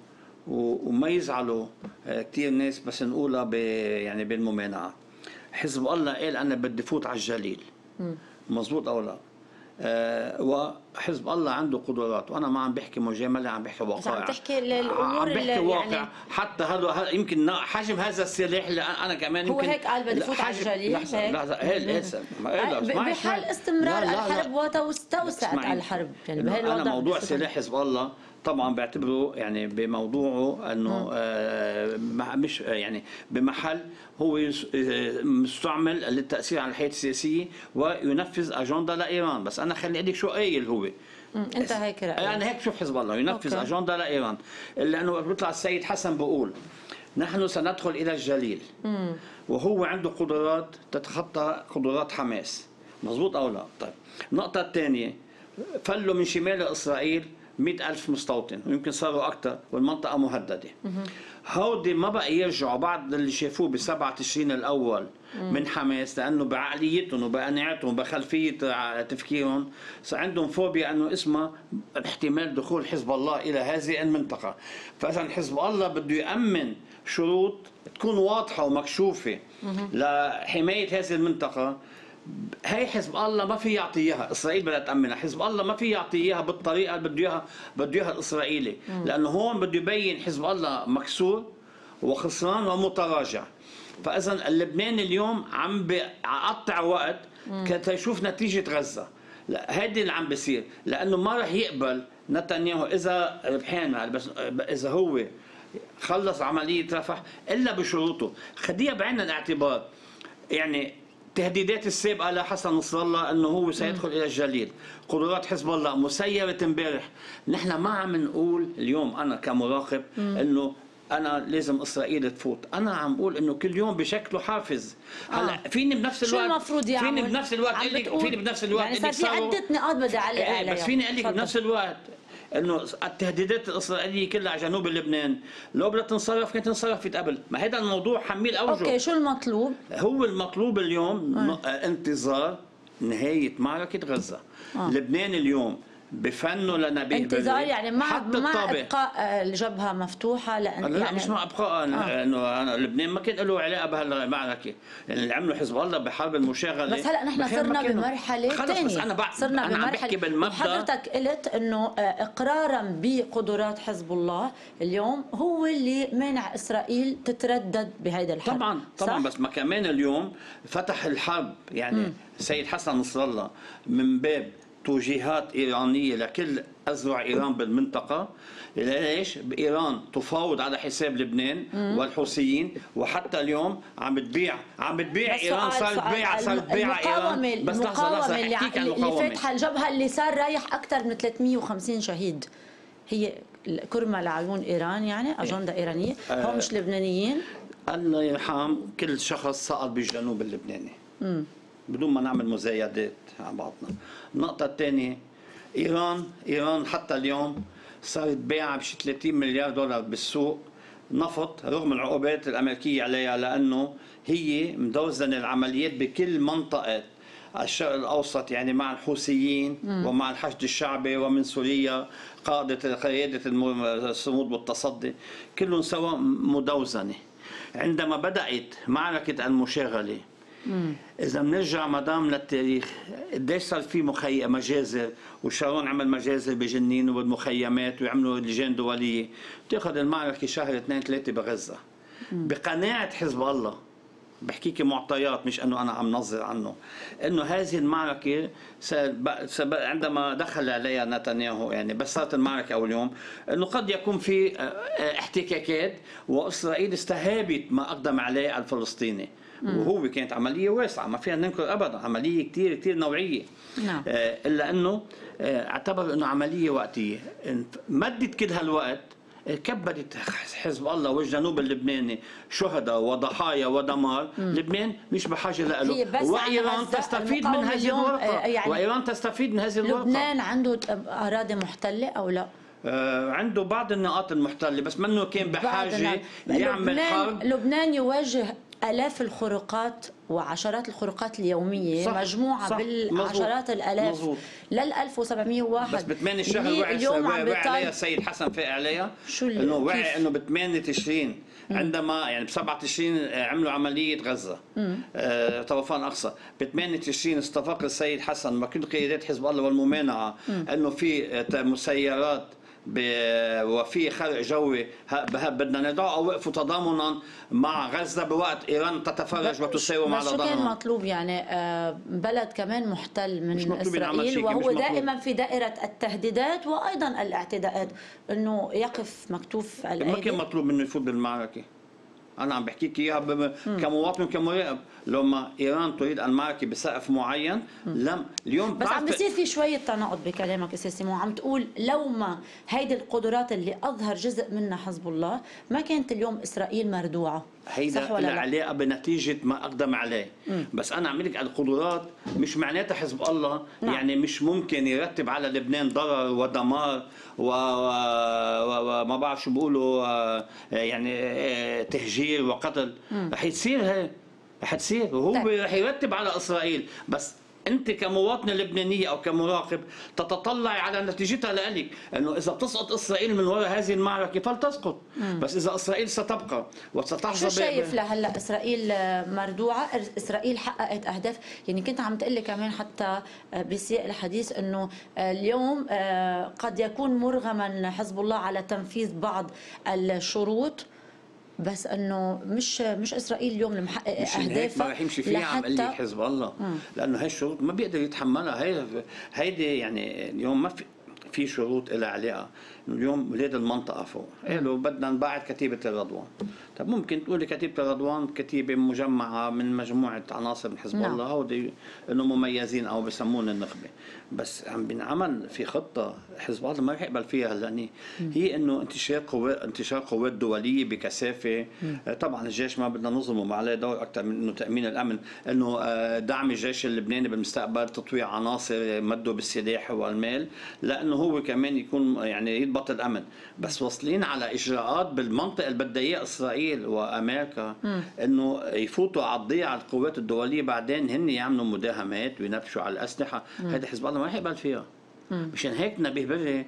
وما يزعلوا آه، كتير ناس بس نقولها ب يعني بالممانعة. حزب الله قال أنا بدي فوت على الجليل مزبوط أو لا آه وحزب الله عنده قدرات وأنا ما عم بحكي مجاملة عم بحكي بس عم واقع تحكي للأمور عم بحكي اللي واقع يعني- حتى هذا يمكن حجم هذا السلاح اللي أنا كمان هو يمكن هيك قال بدي فوت على الجليل، لحظة؟ لحظة هي. بحال استمرار لا، لا،. الحرب وتوسعت. الحرب يعني إنه بهي الوضع أنا موضوع. سلاح حزب الله طبعا بعتبره يعني بموضوعه إنه آه مش آه، يعني بمحل هو آه، مستعمل للتأثير على الحياة السياسية وينفذ أجندة لإيران. بس أنا خليني أقول لك شو قايل هو. أنت هيك رأيك. يعني هيك شوف حزب الله ينفذ أوكي. أجندة لإيران. لأنه بيطلع السيد حسن بيقول نحن سندخل إلى الجليل. وهو عنده قدرات تتخطى قدرات حماس. مزبوط أو لا؟ طيب. النقطه الثانية فلوا من شمال إسرائيل مئة ألف مستوطن ويمكن صاروا أكثر والمنطقة مهددة. هودي ما بقى يرجعوا بعد اللي شافوه بسبعة تشرين الأول من حماس لأنه بعقليتهم وبقناعتهم وبخلفية تفكيرهم عندهم فوبيا أنه اسمها احتمال دخول حزب الله إلى هذه المنطقة. فإذا حزب الله بده يأمن شروط تكون واضحة ومكشوفة لحماية هذه المنطقة. هي حزب الله ما في يعطي إياها، إسرائيل بدها تأمنها، حزب الله ما في يعطي إياها بالطريقة اللي بده اياها بده إياها الإسرائيلي، لأنه هون بده يبين حزب الله مكسور وخسران ومتراجع. فاذا اللبناني اليوم عم بقطع وقت كي يشوف نتيجة غزة. لا هيدي اللي عم بيصير، لأنه ما رح يقبل نتنياهو إذا ربحانا بس إذا هو خلص عملية رفح إلا بشروطه، خديها بعين الاعتبار. يعني التهديدات السابقة لحسن نصر الله إنه هو سيدخل إلى الجليل، قدرات حزب الله مسيرة امبارح، نحن ما عم نقول اليوم أنا كمراقب إنه أنا لازم إسرائيل تفوت. أنا عم بقول إنه كل يوم بشكله حافز. هلا آه. فيني بنفس شو الوقت المفروض يعمل؟ فيني بنفس الوقت لك فيني بنفس الوقت يعني صار في عدة نقاط بدي أعلق إيه، عليها بس فيني أقول لك. بنفس الوقت إنه التهديدات الإسرائيلية كلها على جنوب لبنان. لو بدها تنصرف كانت انصرفت قبل. ما هذا الموضوع حميل أوجه. أوكي شو المطلوب؟ هو المطلوب اليوم ن- انتظار نهاية معركة غزة. آه. لبنان اليوم بفنه لنبيه انتظار يعني مع حتى مع الطابع إبقاء آه، الجبهه مفتوحة لأن لا يعني مش مع إبقاء. آه. انه أنا لبنان ما كان له علاقة بهالمعركة. يعني اللي عملوا حزب الله بحرب المشاغلة. بس هلا نحن صرنا. بمرحلة خلص بس ثانية أنا بعد صرنا أنا عم بحكي بمرحله بالمبدأ. وحضرتك قلت إنه آه، إقرارا بقدرات حزب الله اليوم هو اللي مانع إسرائيل تتردد بهيدا الحرب. طبعا طبعا. صح؟ بس ما كمان اليوم فتح الحرب يعني السيد حسن نصر الله من باب توجيهات إيرانية لكل اذرع إيران بالمنطقة. ليش؟ ايران تفاوض على حساب لبنان والحوثيين وحتى اليوم عم تبيع عم إيران سؤال- صارت. تبيع صارت تبيع إيران. بس لحظة المقاومة اللي, اللي فاتحة الجبهة اللي صار رايح أكثر من 350 شهيد. هي كرمة لعيون إيران يعني أجندة إيرانية. آه. هم مش لبنانيين؟ الله يرحم كل شخص سقط بالجنوب اللبناني. بدون ما نعمل مزايدات على بعضنا. النقطة الثانية إيران إيران حتى اليوم صارت بايعة بشي 30 مليار دولار بالسوق نفط رغم العقوبات الأمريكية عليها لأنه هي مدوزنة العمليات بكل منطقة. الشرق الأوسط يعني مع الحوثيين ومع الحشد الشعبي ومن سوريا قادة قيادة الم- الصمود والتصدي كلهم سوا مدوزنة. عندما بدأت معركة المشاغلة إذا بنرجع مدام للتاريخ قديش صار في مخي مجازر؟ وشارون عمل مجازر بجنين وبالمخيمات ويعملوا لجان دولية؟ بتأخذ المعركة شهر اثنين ثلاثة بغزة. بقناعة حزب الله. بحكيك معطيات مش إنه أنا عم نظر عنه. إنه هذه المعركة سب- سب- عندما دخل عليها نتنياهو يعني بس صارت المعركة أول يوم إنه قد يكون في آه، احتكاكات وإسرائيل استهابت ما أقدم عليه الفلسطيني. وهو كانت عملية واسعة ما فيها ننكر ابدا عملية كثير كثير نوعية. نعم. آه، إلا إنه آه، اعتبر إنه عملية وقتية. مدت كل هالوقت آه، كبرت حزب الله والجنوب اللبناني شهداء وضحايا ودمار. لبنان مش بحاجة له بس وإيران على غزة تستفيد من هذه الورقه آه، يعني وإيران تستفيد من هذه الورقه لبنان عنده أراضي محتلة أو لا؟ آه، عنده بعض النقاط المحتلة بس منه كان بحاجة يعمل لبنان حرب. لبنان يواجه آلاف الخروقات وعشرات الخروقات اليومية صح، مجموعة صح، بالعشرات الآلاف. مظبوط. لل 1701 بس ب 8 الشهر اللي وعي اليوم وعي عليها السيد حسن فاق عليها شو ال- إنه؟ وعي إنه ب 8 تشرين عندما يعني ب 7 تشرين عملوا عملية غزة. آه طوفان أقصى. ب 8 تشرين استفاق السيد حسن ما كل قيادات حزب الله والممانعة إنه في مسيرات وفي خرق جوي. بدنا ندعو أو وقفوا تضامنا مع غزة بوقت إيران تتفرج وتساوم على شو كان مطلوب يعني؟ آه، بلد كمان محتل من إسرائيل وهو. دائما في دائرة التهديدات وأيضا الاعتداءات إنه يقف مكتوف ما الأيدي. كان مطلوب منه يفوت بالمعركة. أنا عم بحكيك إياها كمواطن وكمراقب. لما إيران تريد المعركه بسقف معين لم اليوم بس عم بصير في شوية تناقض بكلامك أستاذ سيمون. عم تقول لو ما هيدي القدرات اللي أظهر جزء منها حزب الله ما كانت اليوم إسرائيل مردوعة. هيدا صح ولا لها لا؟ علاقه بنتيجة ما أقدم عليه. بس أنا عم لك القدرات مش معناتها حزب الله نعم. يعني مش ممكن يرتب على لبنان ضرر ودمار وما بعرف شو بيقولوا آه، يعني آه، تهجير وقتل. رح يصير هي رح تصير وهو طيب. رح يرتب على إسرائيل. بس أنت كمواطنه لبنانية أو كمراقب تتطلعي على نتيجتها لك إنه إذا بتسقط إسرائيل من وراء هذه المعركة فلتسقط. بس إذا إسرائيل ستبقى وستحظى شو شايف لهلأ إسرائيل مردوعة؟ إسرائيل حققت أهداف. يعني كنت عم تقلي كمان حتى بسياق الحديث إنه اليوم قد يكون مرغما حزب الله على تنفيذ بعض الشروط. بس انه مش مش اسرائيل اليوم اللي هيك أهدافها ما رح يمشي فيها عم قال لك حزب الله. لأنه هي الشروط ما بيقدر يتحملها. هي هيدي يعني اليوم ما في في شروط لها علاقة. اليوم ولاد المنطقة فوق. قالوا بدنا نبعد كتيبة الرضوان. طب ممكن تقولي كتيبة رضوان كتيبة مجمعة من مجموعة عناصر من حزب نعم. الله هودي إنه مميزين أو بسمون النخبة. بس عم بنعمل في خطة حزب الله ما رح يقبل فيها لاني هي إنه انتشار قوات انتشار قوات دولية بكثافة. آه، طبعا الجيش ما بدنا نظلمه ما عليه دور أكثر من إنه تأمين الأمن. إنه آه، دعم الجيش اللبناني بالمستقبل تطويع عناصر مده بالسلاح والمال. لأنه هو كمان يكون يعني يضبط الأمن. بس واصلين على إجراءات بالمنطقة اللي بدها إياها إسرائيل وأمريكا إنه يفوتوا على الضيعة القوات الدولية بعدين هن يعملوا مداهمات وينبشوا على الأسلحة. هذا حزب الله ما رح يقبل فيها. مشان هيك نبيه بري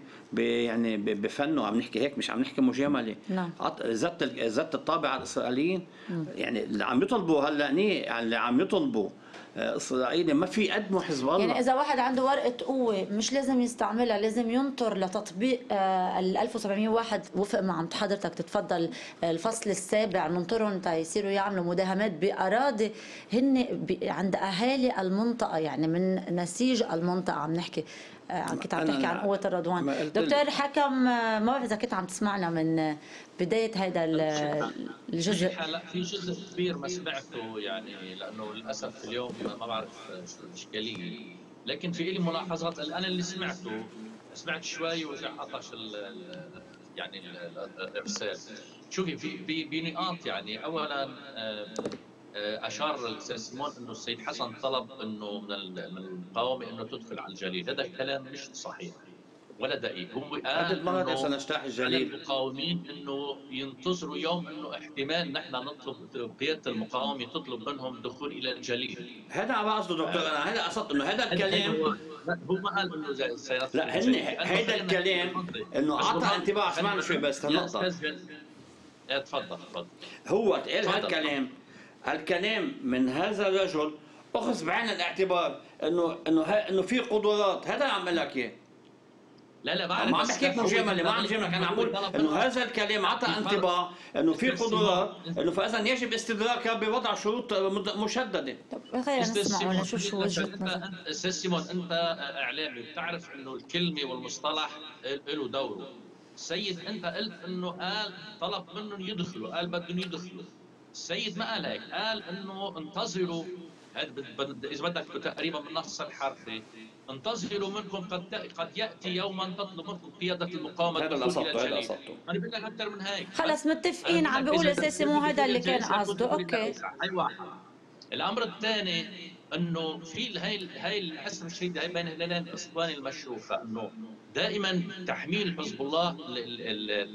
يعني بفنه عم نحكي هيك مش عم نحكي مجاملة. نعم. زت زت الطابع على الإسرائيليين. يعني اللي عم يطلبوا هلأ ني يعني اللي عم يطلبوا اسرائيل ما في يقدموا حزب الله. يعني إذا واحد عنده ورقة قوة مش لازم يستعملها لازم ينطر لتطبيق آه، ال 1701 وفق مع عم حضرتك تتفضل آه، الفصل السابع ننطرهم تا يصيروا يعملوا مداهمات بأراضي هن عند أهالي المنطقة يعني من نسيج المنطقة عم نحكي. كنت عم تحكي عن قوة الرضوان. دكتور حكم ما بعرف إذا كنت عم تسمعنا من بداية هذا ال- الجزء. في جزء كبير ما سمعته يعني لأنه للأسف اليوم ما بعرف شو الإشكالية. لكن في لي ملاحظات. أنا اللي سمعته سمعت شوي ورجع عطش يعني ال- ال- الإرسال. شوفي في في بنقاط يعني اولا أشار الأستاذ سيمون إنه السيد حسن طلب إنه من ال- من المقاومه إنه تدخل على الجليل. هذا الكلام مش صحيح ولا دقيق. هو قال إنه سنجتاح الجليل. المقاومين إنه ينتظروا يوم إنه احتمال نحن نطلب قيادة المقاومة تطلب منهم دخول إلى الجليل. هذا عم قصده دكتور أنا هذا قصدت إنه هذا الكلام هو ما قال إنه سيدخل لا هن خلينا الكلام إنه اعطى انطباع اسمعنا شوي بس هالنقطه تفضل تفضل. هو قال. هالكلام الكلام من هذا الرجل أخذ بعين الاعتبار انه إنه إنه في قدرات هذا اللي عم بقول لك إياه لا لا بعرف ما عم بس بحكيك مجامله ما عم جاملك أنا عم بقول إنه. هذا الكلام فرق. انطباع إنه في قدرات. إنه فاذا يجب استدراكها بوضع شروط مشددة طب خلينا نسمع سيمون، ونشوف شو أنت- أستاذ سيمون أنت إعلامي بتعرف إنه الكلمة والمصطلح له دوره السيد أنت قلت إنه قال طلب منهم يدخلوا قال بدهم يدخلوا السيد ما قال هيك قال انه انتظروا بد- إذا بدك تقريبا من نص الحرفي انتظروا منكم قد قد يأتي يوما تطلب منكم قيادة المقاومة هذا اللي إلى هذا قصدته. أنا بدي لك أكثر من هيك. خلص متفقين. عم بيقول أستاذ سيمون هذا اللي كان قصده. أوكي. هاي واحد. الأمر الثاني إنه في هاي هاي الحسن الشديد هاي بين الهلالين الأسطوانة المشروخه انه دائما تحميل حزب الله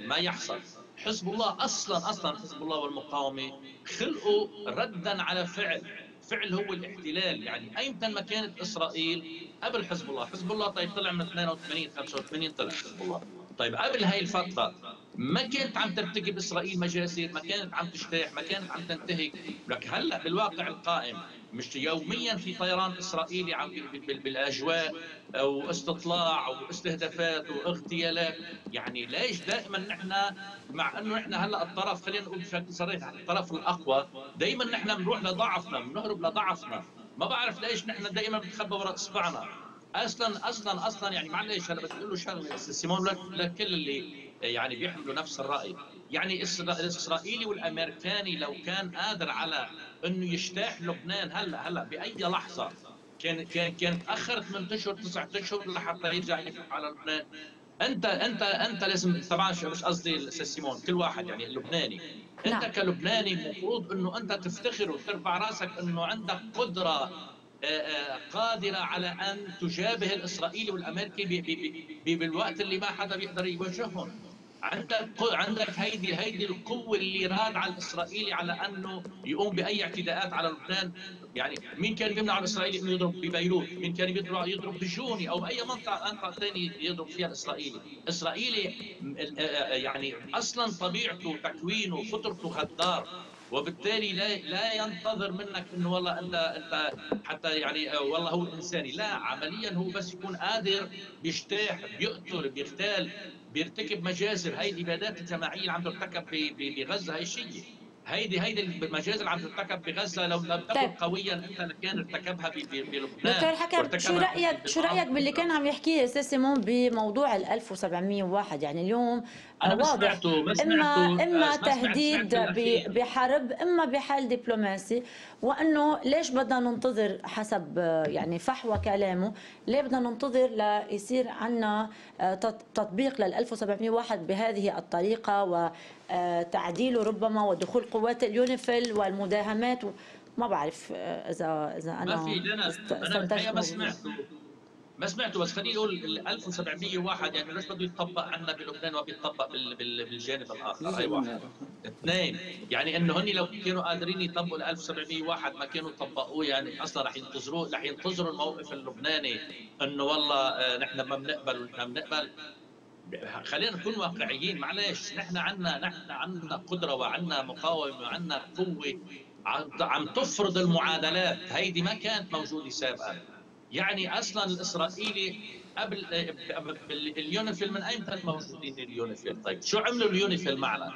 ما يحصل. حزب الله أصلا أصلا حزب الله والمقاومة خلقوا ردا على فعل. فعل هو الاحتلال. يعني ايمتى ما كانت إسرائيل قبل حزب الله؟ حزب الله طيب طلع من 82 85 طلع حزب الله. طيب قبل هاي الفترة ما كانت عم ترتكب إسرائيل مجازر ما كانت عم تجتاح ما كانت عم تنتهك. لك هلأ بالواقع القائم مش يوميا في طيران إسرائيلي عم بال- بال- بالأجواء أو استطلاع أو استهدافات واغتيالات. يعني ليش دائما نحن مع إنه نحن هلأ الطرف خلينا نقول بشكل صريح الطرف الأقوى دائما نحن بنروح لضعفنا بنهرب لضعفنا. ما بعرف ليش نحن دائما بنتخبى وراء إصبعنا. أصلا أصلا أصلا يعني معلش أنا بدي أقول له شغله أستاذ سيمون لك- لكل اللي يعني بيحملوا نفس الرأي. يعني الإسرائيلي والأمريكاني لو كان قادر على إنه يجتاح لبنان هلأ هلأ بأي لحظة كان كان كان تاخرت من اشهر تسعة اشهر لحتى يرجع يفتح على لبنان. أنت أنت أنت لازم طبعا مش قصدي سيمون كل واحد يعني اللبناني. أنت نعم. كلبناني المفروض إنه أنت تفتخر وترفع رأسك إنه عندك قدرة قادرة على أن تجابه الإسرائيلي والأمريكي بالوقت اللي ما حدا بيقدر يواجههم عندك عندك هيدي هيدي القوة اللي راد على الإسرائيلي على أنه يقوم بأي اعتداءات على لبنان. يعني مين كان بيمنع الإسرائيلي أنه يضرب ببيروت؟ مين كان يضرب يضرب بجوني أو أي منطقة منطقة ثانية يضرب فيها الإسرائيلي؟ إسرائيلي م- آه، يعني أصلا طبيعته تكوينه فطرته غدار. وبالتالي لا لا ينتظر منك انه والله انت أنت حتى يعني آه، والله هو انساني لا عمليا هو بس يكون قادر بيجتاح بيقتل بيغتال بيرتكب مجازر. هاي الابادات الجماعية اللي عم ترتكب بغزة هاي الشيء. هيدي هيدي المجازر اللي عم ترتكب بغزة لو لم تكن طيب. قويا انت لكان ارتكبها بلبنان. دكتور حكم شو رايك شو رأيك باللي كان عم يحكيه أستاذ سيمون بموضوع ال 1701 يعني اليوم أنا واضح. سمعته- اما سمعته، إما ما سمعت- تهديد. بحرب إما بحل دبلوماسي. وأنه ليش بدنا ننتظر حسب آه، يعني فحوى كلامه ليه بدنا ننتظر ليصير عندنا تطبيق لل 1701 بهذه الطريقة وتعديله ربما ودخول قوات اليونيفيل والمداهمات ما بعرف آه، إذا إذا أنا ما في لا أنا الحقيقة ما سمعته ما سمعته بس خليني أقول ال 1701 يعني ليش بده يطبق عندنا بلبنان بال- بالجانب الآخر؟ هاي واحد اثنين يعني إنه هن لو كانوا قادرين يطبقوا ال 1701 ما كانوا طبقوه يعني أصلا رح ينتظروا رح ينتظروا الموقف اللبناني إنه والله آه، نحن ما بنقبل ونحن بنقبل. خلينا نكون واقعيين معلش نحن عنا نحن عنا قدرة وعنا مقاومة وعنا قوة عم تفرض المعادلات. هيدي ما كانت موجودة سابقا. يعني أصلا الإسرائيلي قبل اليونيفيل من ايمتى موجودين اليونيفيل طيب شو عملوا اليونيفيل معنا؟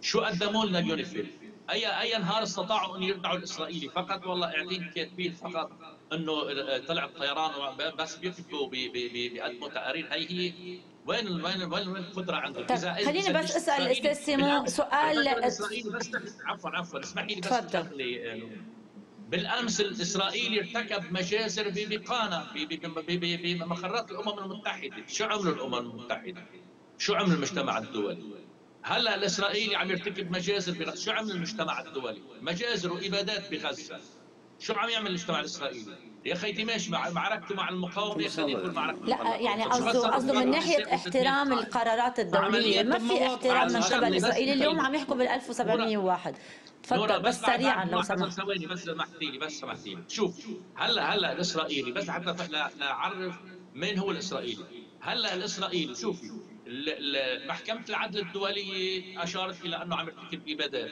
شو قدموا لنا اليونيفيل أي أي نهار استطاعوا أن يردعوا الإسرائيلي؟ فقط والله قاعدين كاتبين فقط إنه طلع الطيران بس بيكتبوا بي- بي- بي- بيقدموا تقارير هي هي وين وين وين القدرة عندهم؟ طيب، خليني بس الإسرائيلي أستاذ سيمون سؤال- بس عفوا عفوا اسمحي لي بس تفضل. بالأمس الإسرائيلي ارتكب مجازر ببقانا ب- ب- ب- ب- بمخرات الأمم المتحدة، شو عملوا الأمم المتحدة؟ شو عمل المجتمع الدولي؟ هلا الإسرائيلي عم يرتكب مجازر بغزه، شو عمل المجتمع الدولي؟ مجازر وإبادات بغزة. شو عم يعمل المجتمع الإسرائيلي؟ يا خيتي ماشي مع معركته مع المقاومة خلينا نقول معركته لا يعني. قصده بس- قصده من بس- ناحية بس- احترام بس- القرارات الدولية. ما في احترام من قبل. بس- الاسرائيلي اليوم بس- عم يحكوا بال 1701 نورا، تفضل بس بعد- سريعا لو سمحت. ثواني بس سمحتي لي بس سمحتي لي. شوف هلا هلأ الإسرائيلي بس حتى نعرف مين هو الإسرائيلي. هلأ الإسرائيلي شوفي محكمة العدل الدولية أشارت إلى أنه عم يرتكب ابادات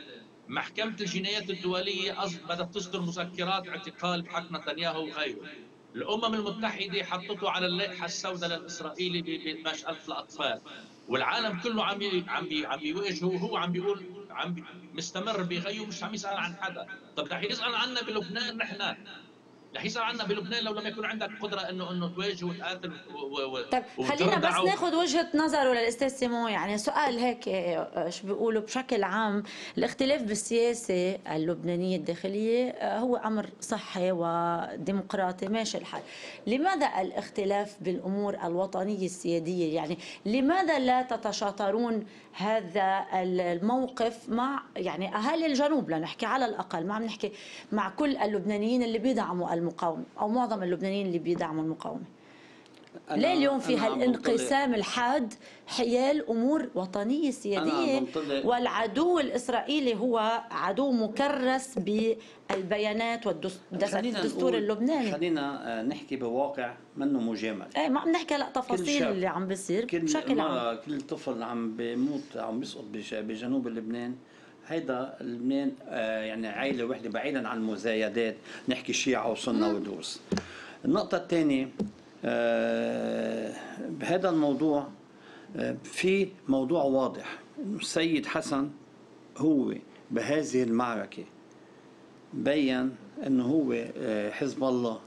محكمة الجنايات الدولية بدأت تصدر مذكرات اعتقال بحق نتنياهو وغيره. الأمم المتحدة حطته على اللائحة السوداء للإسرائيلي ب- بمشألة الأطفال. والعالم كله عم عم عم بيواجهه وهو عم بيقول عم مستمر بغيه ومش عم يسأل عن حدا. طب رح يسأل عنا بلبنان نحن. رح يسأل عنا بلبنان لو لم يكن عندك قدرة انه إنه تواجه وتقاتل طيب خلينا بس. ناخذ وجهة نظره للاستاذ سيمون يعني سؤال هيك آه، شو بيقولوا؟ بشكل عام الاختلاف بالسياسة اللبنانية الداخلية آه، هو أمر صحي وديمقراطي. ماشي الحال. لماذا الاختلاف بالأمور الوطنية السيادية؟ يعني لماذا لا تتشاطرون هذا الموقف مع يعني أهالي الجنوب لنحكي على الأقل ما عم نحكي مع كل اللبنانيين اللي بيدعموا المقاومة أو معظم اللبنانيين اللي بيدعموا المقاومة. ليه اليوم في هالانقسام الحاد حيال أمور وطنية سيادية والعدو الإسرائيلي هو عدو مكرس بالبيانات والدستور اللبناني. خلينا آه، نحكي بواقع منه مجامل إيه ما عم نحكي هلا تفاصيل اللي عم بيصير كل بشكل عام. كل طفل عم بيموت عم بيسقط بج- بجنوب لبنان هيدا لبنان آه، يعني عائلة وحدة بعيدا عن المزايدات نحكي شيعة وسنة ودروس. النقطة الثانية آه، بهذا الموضوع آه، في موضوع واضح. إنه السيد حسن هو بهذه المعركة بين انه هو آه، حزب الله.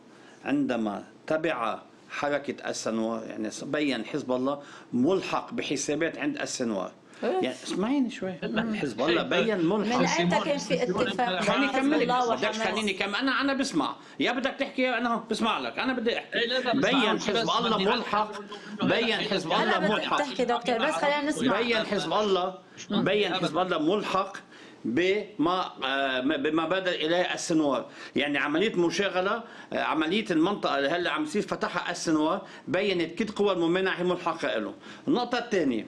عندما تبع حركة السنوار يعني بين حزب الله ملحق بحسابات عند السنوار. يعني اسمعيني شوي. حزب الله بين من ملحق ايمتى كان في اتفاق خليني كمل بدكش خليني كم أنا أنا بسمع. يا بدك تحكي أنا بسمع لك. أنا بدي أحكي. إيه،. بين حزب الله ملحق. بين حزب الله ملحق. تحكي دكتور بس خلينا نسمع. بين حزب الله بين حزب الله ملحق بما آه، بما بدأ إليه السنوار يعني عملية مشاغلة آه، عملية المنطقة اللي هلأ عم يصير فتحها السنوار بينت كل قوى الممانعه هي ملحقة له النقطة الثانية.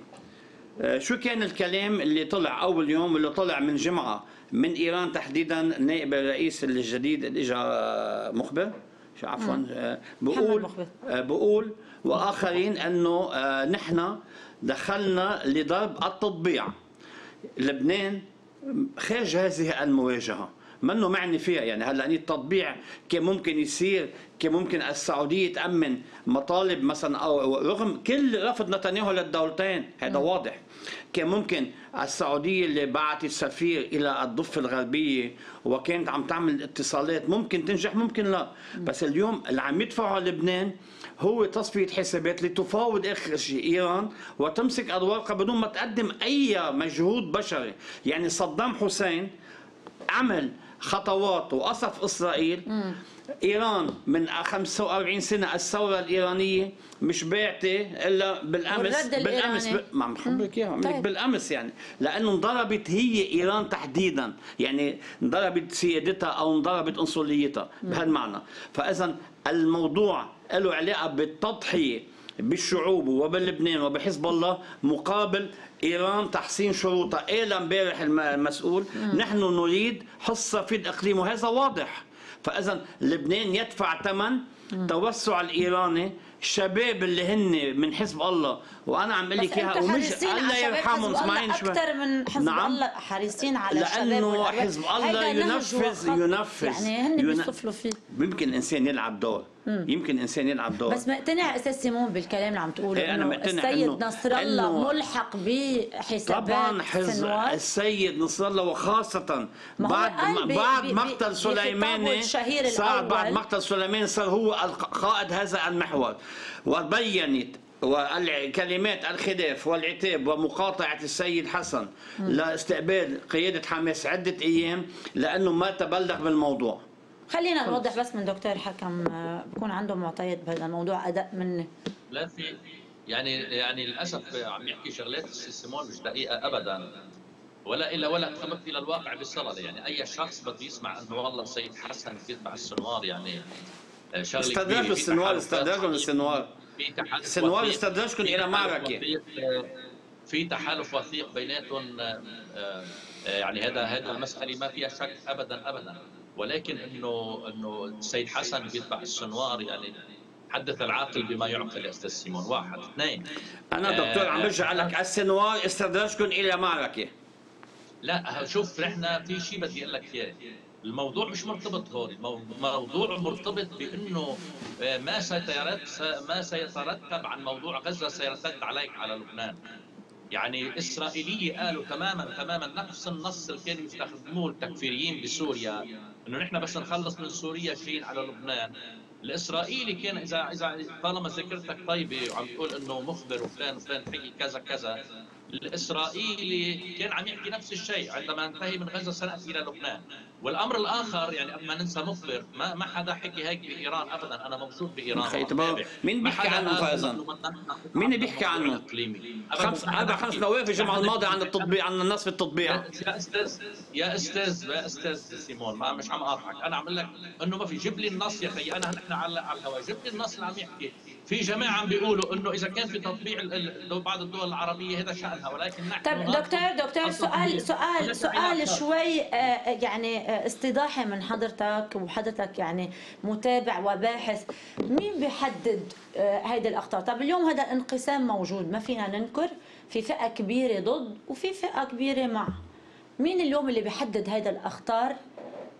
شو كان الكلام اللي طلع أول يوم اللي طلع من جمعة؟ من إيران تحديدا نائب الرئيس الجديد اللي اجى آه، مخبر؟ عفوا؟ آه، بقول. آه، بقول وآخرين إنه آه، نحن دخلنا لضرب التطبيع. لبنان خارج هذه المواجهة. منه معني فيها. يعني هلأ التطبيع كان ممكن يصير كان ممكن السعودية تأمن مطالب مثلا أو رغم كل رفض نتنياهو للدولتين. هذا واضح. كان ممكن السعودية اللي بعثت سفير إلى الضفة الغربية وكانت عم تعمل اتصالات ممكن تنجح ممكن لا. بس اليوم اللي عم يدفعوا لبنان هو تصفية حسابات لتفاوض آخر شيء إيران وتمسك الورقه بدون ما تقدم أي مجهود بشري. يعني صدام حسين عمل خطوات وقصف إسرائيل. إيران من 45 سنة الثورة الإيرانية مش باعته إلا بالأمس. بالأمس. ب... ما عم بخبرك إياها. طيب. بالأمس يعني. لأنه انضربت هي إيران تحديدا. يعني انضربت سيادتها أو انضربت أنصوليتها بهالمعنى. فاذا الموضوع له علاقة بالتضحية بالشعوب وبلبنان وبحزب الله مقابل إيران تحسين شروطها. قال امبارح الم- المسؤول؟ نحن نريد حصة في الاقليم وهذا واضح. فإذا لبنان يدفع ثمن توسع الإيراني. الشباب اللي هن من حزب الله وأنا عم بقول بس لك اياها ومش الله يرحمهم. اسمعيني الله شوي. أكثر من حزب نعم. الله. حريصين على الشباب لأنه. حزب الله ينفذ. ينفذ. يعني هن ين- بيصفلوا فيه. يمكن الانسان يلعب دور. يمكن الانسان يلعب دور. بس مقتنع أستاذ سيمون بالكلام اللي عم تقوله أنا إنه مقتنع السيد إنه- نصر الله إنه- ملحق بحسابات طبعا حزب سنوار السيد نصر الله وخاصة ما هو بعد ب- بعد مقتل سليماني صار. بعد مقتل سليماني صار هو قائد هذا المحور. وبينت والكلمات الخلاف والعتاب ومقاطعة السيد حسن لاستقبال قيادة حماس عدة أيام لأنه ما تبلغ بالموضوع. خلينا نوضح بس من دكتور حكم آه، بكون عنده معطيات بهذا الموضوع ادق مني لا في يعني يعني للأسف عم يحكي شغلات السي سيمون مش دقيقة ابدا. ولا إلا ولا تخبط إلى الواقع بالصلاه يعني أي شخص بده يسمع إنه والله السيد حسن بيتبع السنوار يعني آه، شغلة. استدرجوا السنوار استدرجوا السنوار. السنوار استدرجكم معركة. وثيق، آه، في تحالف وثيق بيناتهم يعني هذا هذا المسألة ما فيها شك ابدا ابدا. ولكن انه إنه السيد حسن بيتبع السنوار يعني حدث العاقل بما يعقل يا أستاذ سيمون. واحد اثنين. أنا دكتور عم آه، برجع لك السنوار استدرجكم إلى معركة. لا شوف نحن في شيء بدي أقول لك إياه. الموضوع مش مرتبط هون. المو- الموضوع مرتبط بإنه آه، ما سيترتب ما سيترتب عن موضوع غزة سيرتد عليك على لبنان. يعني الاسرائيليه قالوا تماما تماما نفس النص اللي كانوا يستخدموه التكفيريين بسوريا. إنه نحن بس نخلص من سوريا جايين على لبنان. الإسرائيلي كان اذا إذا طالما ذاكرتك طيبة وعم تقول إنه مخبر وفلان وفلان حكي كذا كذا الإسرائيلي كان عم يحكي نفس الشيء عندما انتهي من غزة سنأتي إلى لبنان. والأمر الآخر يعني قبل ما ننسى مخبر ما ما حدا حكي هيك بإيران ابدا. أنا موجود تابع. مين بيحكي عنه؟ إنه نحن مين بيحكي عنه؟ أبداً خمس أربع خمس الجمعة نحن الماضية عن التطبيع عن النص في التطبيع يا أستاذ يا أستاذ يا أستاذ سيمون ما مش عم اقاطعك أنا عم أقول لك إنه ما في جيب لي النص يا أخي. أنا نحن على على الهواء. جيب لي النص اللي عم يحكي في جماعة بيقولوا إنه إذا كان في تطبيع بعض الدول العربية هذا شأنها ولكن نحن طيب دكتور دكتور سؤال. سؤال سؤال. شوي آه، يعني آه، استيضاحي من حضرتك وحضرتك يعني متابع وباحث مين بيحدد آه، هيدي الاخطار طب اليوم هذا الانقسام موجود ما فينا ننكر في فئة كبيرة ضد وفي فئة كبيرة مع مين اليوم اللي بيحدد هيدا الأخطار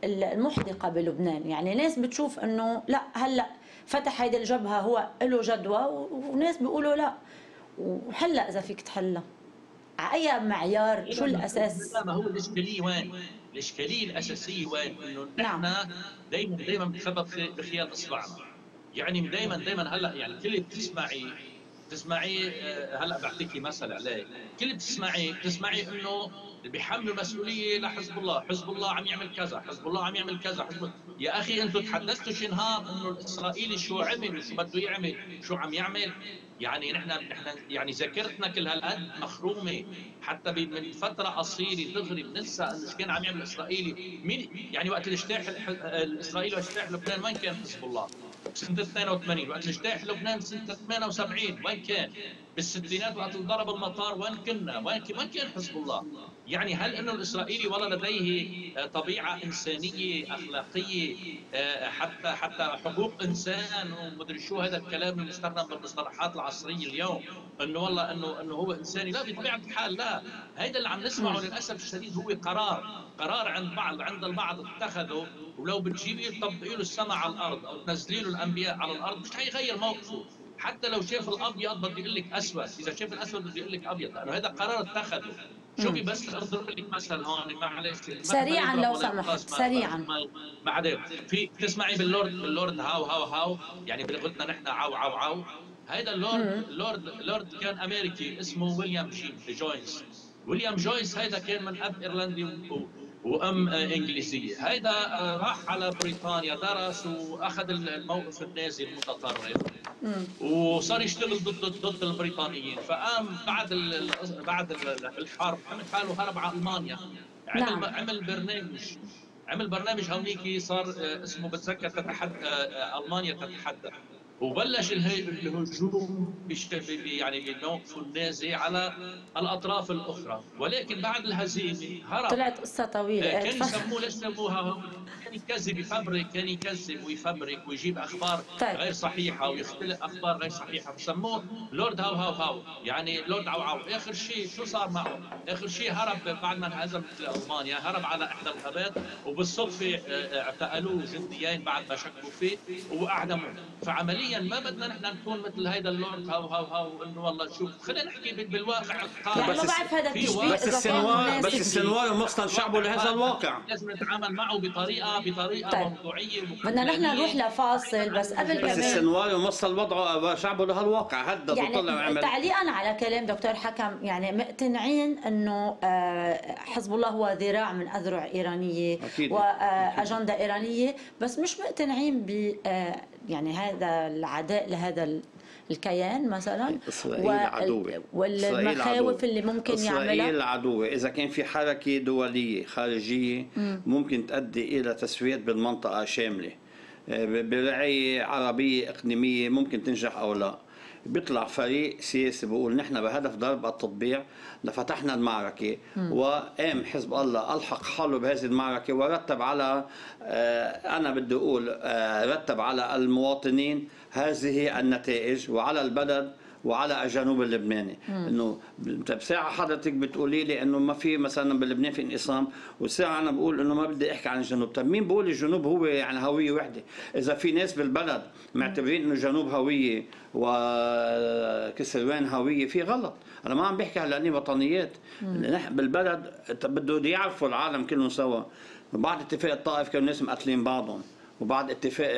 المحدقة بلبنان يعني ناس بتشوف إنه لا هلأ فتح هيدي الجبهه هو له جدوى وناس بيقولوا لا وحلا إذا فيك تحلها على أي معيار شو الأساس لا ما هو الإشكالية وين؟ الإشكالية الأساسية وين؟ إنه نعم. نحن دائما دائما بنتخبط في- بخيال إصبعنا يعني دائما دائما هلأ يعني كل اللي بتسمعي بتسمعي آه، هلا بعطيكي مثل عليه كل اللي بتسمعي إنه بيحملوا مسؤولية لحزب الله، حزب الله عم يعمل كذا، حزب الله عم يعمل كذا، حزب يا أخي أنتم تحدثتوا شي نهار إنه الإسرائيلي شو عمل وشو بده يعمل، شو عم يعمل، يعني نحن نحن يعني ذاكرتنا كل هالقد مخرومة. حتى من فترة قصيرة دغري بننسى إنه إيش كان عم يعمل الإسرائيلي، مين يعني وقت الاجتاح الإسرائيلي واجتاح لبنان وين كان حزب الله؟ سنة 82 وقت اجتاح لبنان سنة 78 وين كان؟ بالستينات وقت ضرب المطار وين كنا؟ وين كان حزب الله؟ يعني هل انه الإسرائيلي والله لديه طبيعة إنسانية أخلاقية حتى حتى حقوق إنسان ومدري شو هذا الكلام المستخدم بالمصطلحات العصرية اليوم؟ إنه والله انه إنه هو إنساني. لا بطبيعة الحال لا. هيدا اللي عم نسمعه للأسف الشديد هو قرار. قرار عند بعض عند البعض اتخذه. ولو بتجيبيه تطبقي له السماء على الأرض أو تنزلي له الأنبياء على الأرض مش حيغير موقفه. حتى لو شاف الأبيض بده يقول لك أسود. إذا شاف الأسود بده يقول لك أبيض. لأنه هذا قرار اتخذه. شوفي بس اضرب لك مثل هون معلش سريعا لو سمحت سريعا. بعدين في تسمعي باللورد باللورد Haw Haw هاو. يعني بلغتنا نحن عو عو عو هيدا اللورد اللورد لورد كان أمريكي اسمه ويليام جوينز ويليام جويس هيدا كان من أب إيرلندي وأم إنجليزية. هيدا راح على بريطانيا درس وأخذ الموقف النازي المتطرف. وصار يشتغل ضد ضد البريطانيين. فقام بعد ال بعد الحرب عمل حاله هرب على ألمانيا. عمل نعم. عمل برنامج. عمل برنامج هونيك صار اسمه بتذكر تتحدى ألمانيا تتحدى. وبلش الهجوم يعني بالموقف النازي على الأطراف الأخرى. ولكن بعد الهزيمة هرب. طلعت قصة طويلة. كان يسموه ليش سموها كان يكذب يفبرك كان يكذب ويفبرك ويجيب أخبار طيب. غير صحيحة ويختلق أخبار غير صحيحة. بسموه لورد هاو هاو هاو. يعني لورد عو عو. آخر شيء شو صار معه؟ آخر شيء هرب بعد ما انهزم ألمانيا. هرب على إحدى الغابات وبالصدفة اعتقلوه جنديين بعد ما شكوا فيه وأعدموه. فعمليا فعليا ما بدنا نحن نكون مثل هيدا اللورد هاو هاو هاو إنه والله شوف خلينا نحكي بالواقع القائم يعني ما بعرف هذا التشبيه بس السنوار بس السنوار مصطن شعبه لهذا الواقع. لازم نتعامل معه بطريقة بطريقة طيب. موضوعيه بدنا نحن نروح لفاصل بس قبل كمان. بس السنوار وصل وضعه شعبه لهالواقع هدد يعني وطلع وعمل تعليقا على كلام دكتور حكم يعني مقتنعين إنه آه، حزب الله هو ذراع من أذرع إيرانية أكيد. واجنده إيرانية بس مش مقتنعين ب آه، يعني هذا العداء لهذا الكيان مثلا إسرائيل عدوه والمخاوف اللي ممكن إسرائيل يعملها. إسرائيل عدوه إذا كان في حركة دولية خارجية ممكن تؤدي إلى تسويات بالمنطقة شاملة. آه، برعايه عربية إقليمية ممكن تنجح أو لا. بيطلع فريق سياسي بيقول نحن بهدف ضرب التطبيع لفتحنا المعركة. وقام حزب الله ألحق حاله بهذه المعركة ورتب على آه، أنا بدي أقول آه، رتب على المواطنين هذه النتائج وعلى البلد وعلى الجنوب اللبناني. إنه بساعه حضرتك بتقولي لي إنه ما في مثلا بلبنان في انقسام وساعه أنا بقول إنه ما بدي أحكي عن الجنوب. طب مين بقول الجنوب هو يعني هوية وحدة؟ إذا في ناس بالبلد معتبرين إنه الجنوب هوية وكسروان هوية في غلط. أنا ما عم بحكي هلأ وطنيات. نحن بالبلد بده يعرفوا العالم كلهم سوا. بعد اتفاق الطائف كانوا الناس مقتلين بعضهم. وبعد اتفاق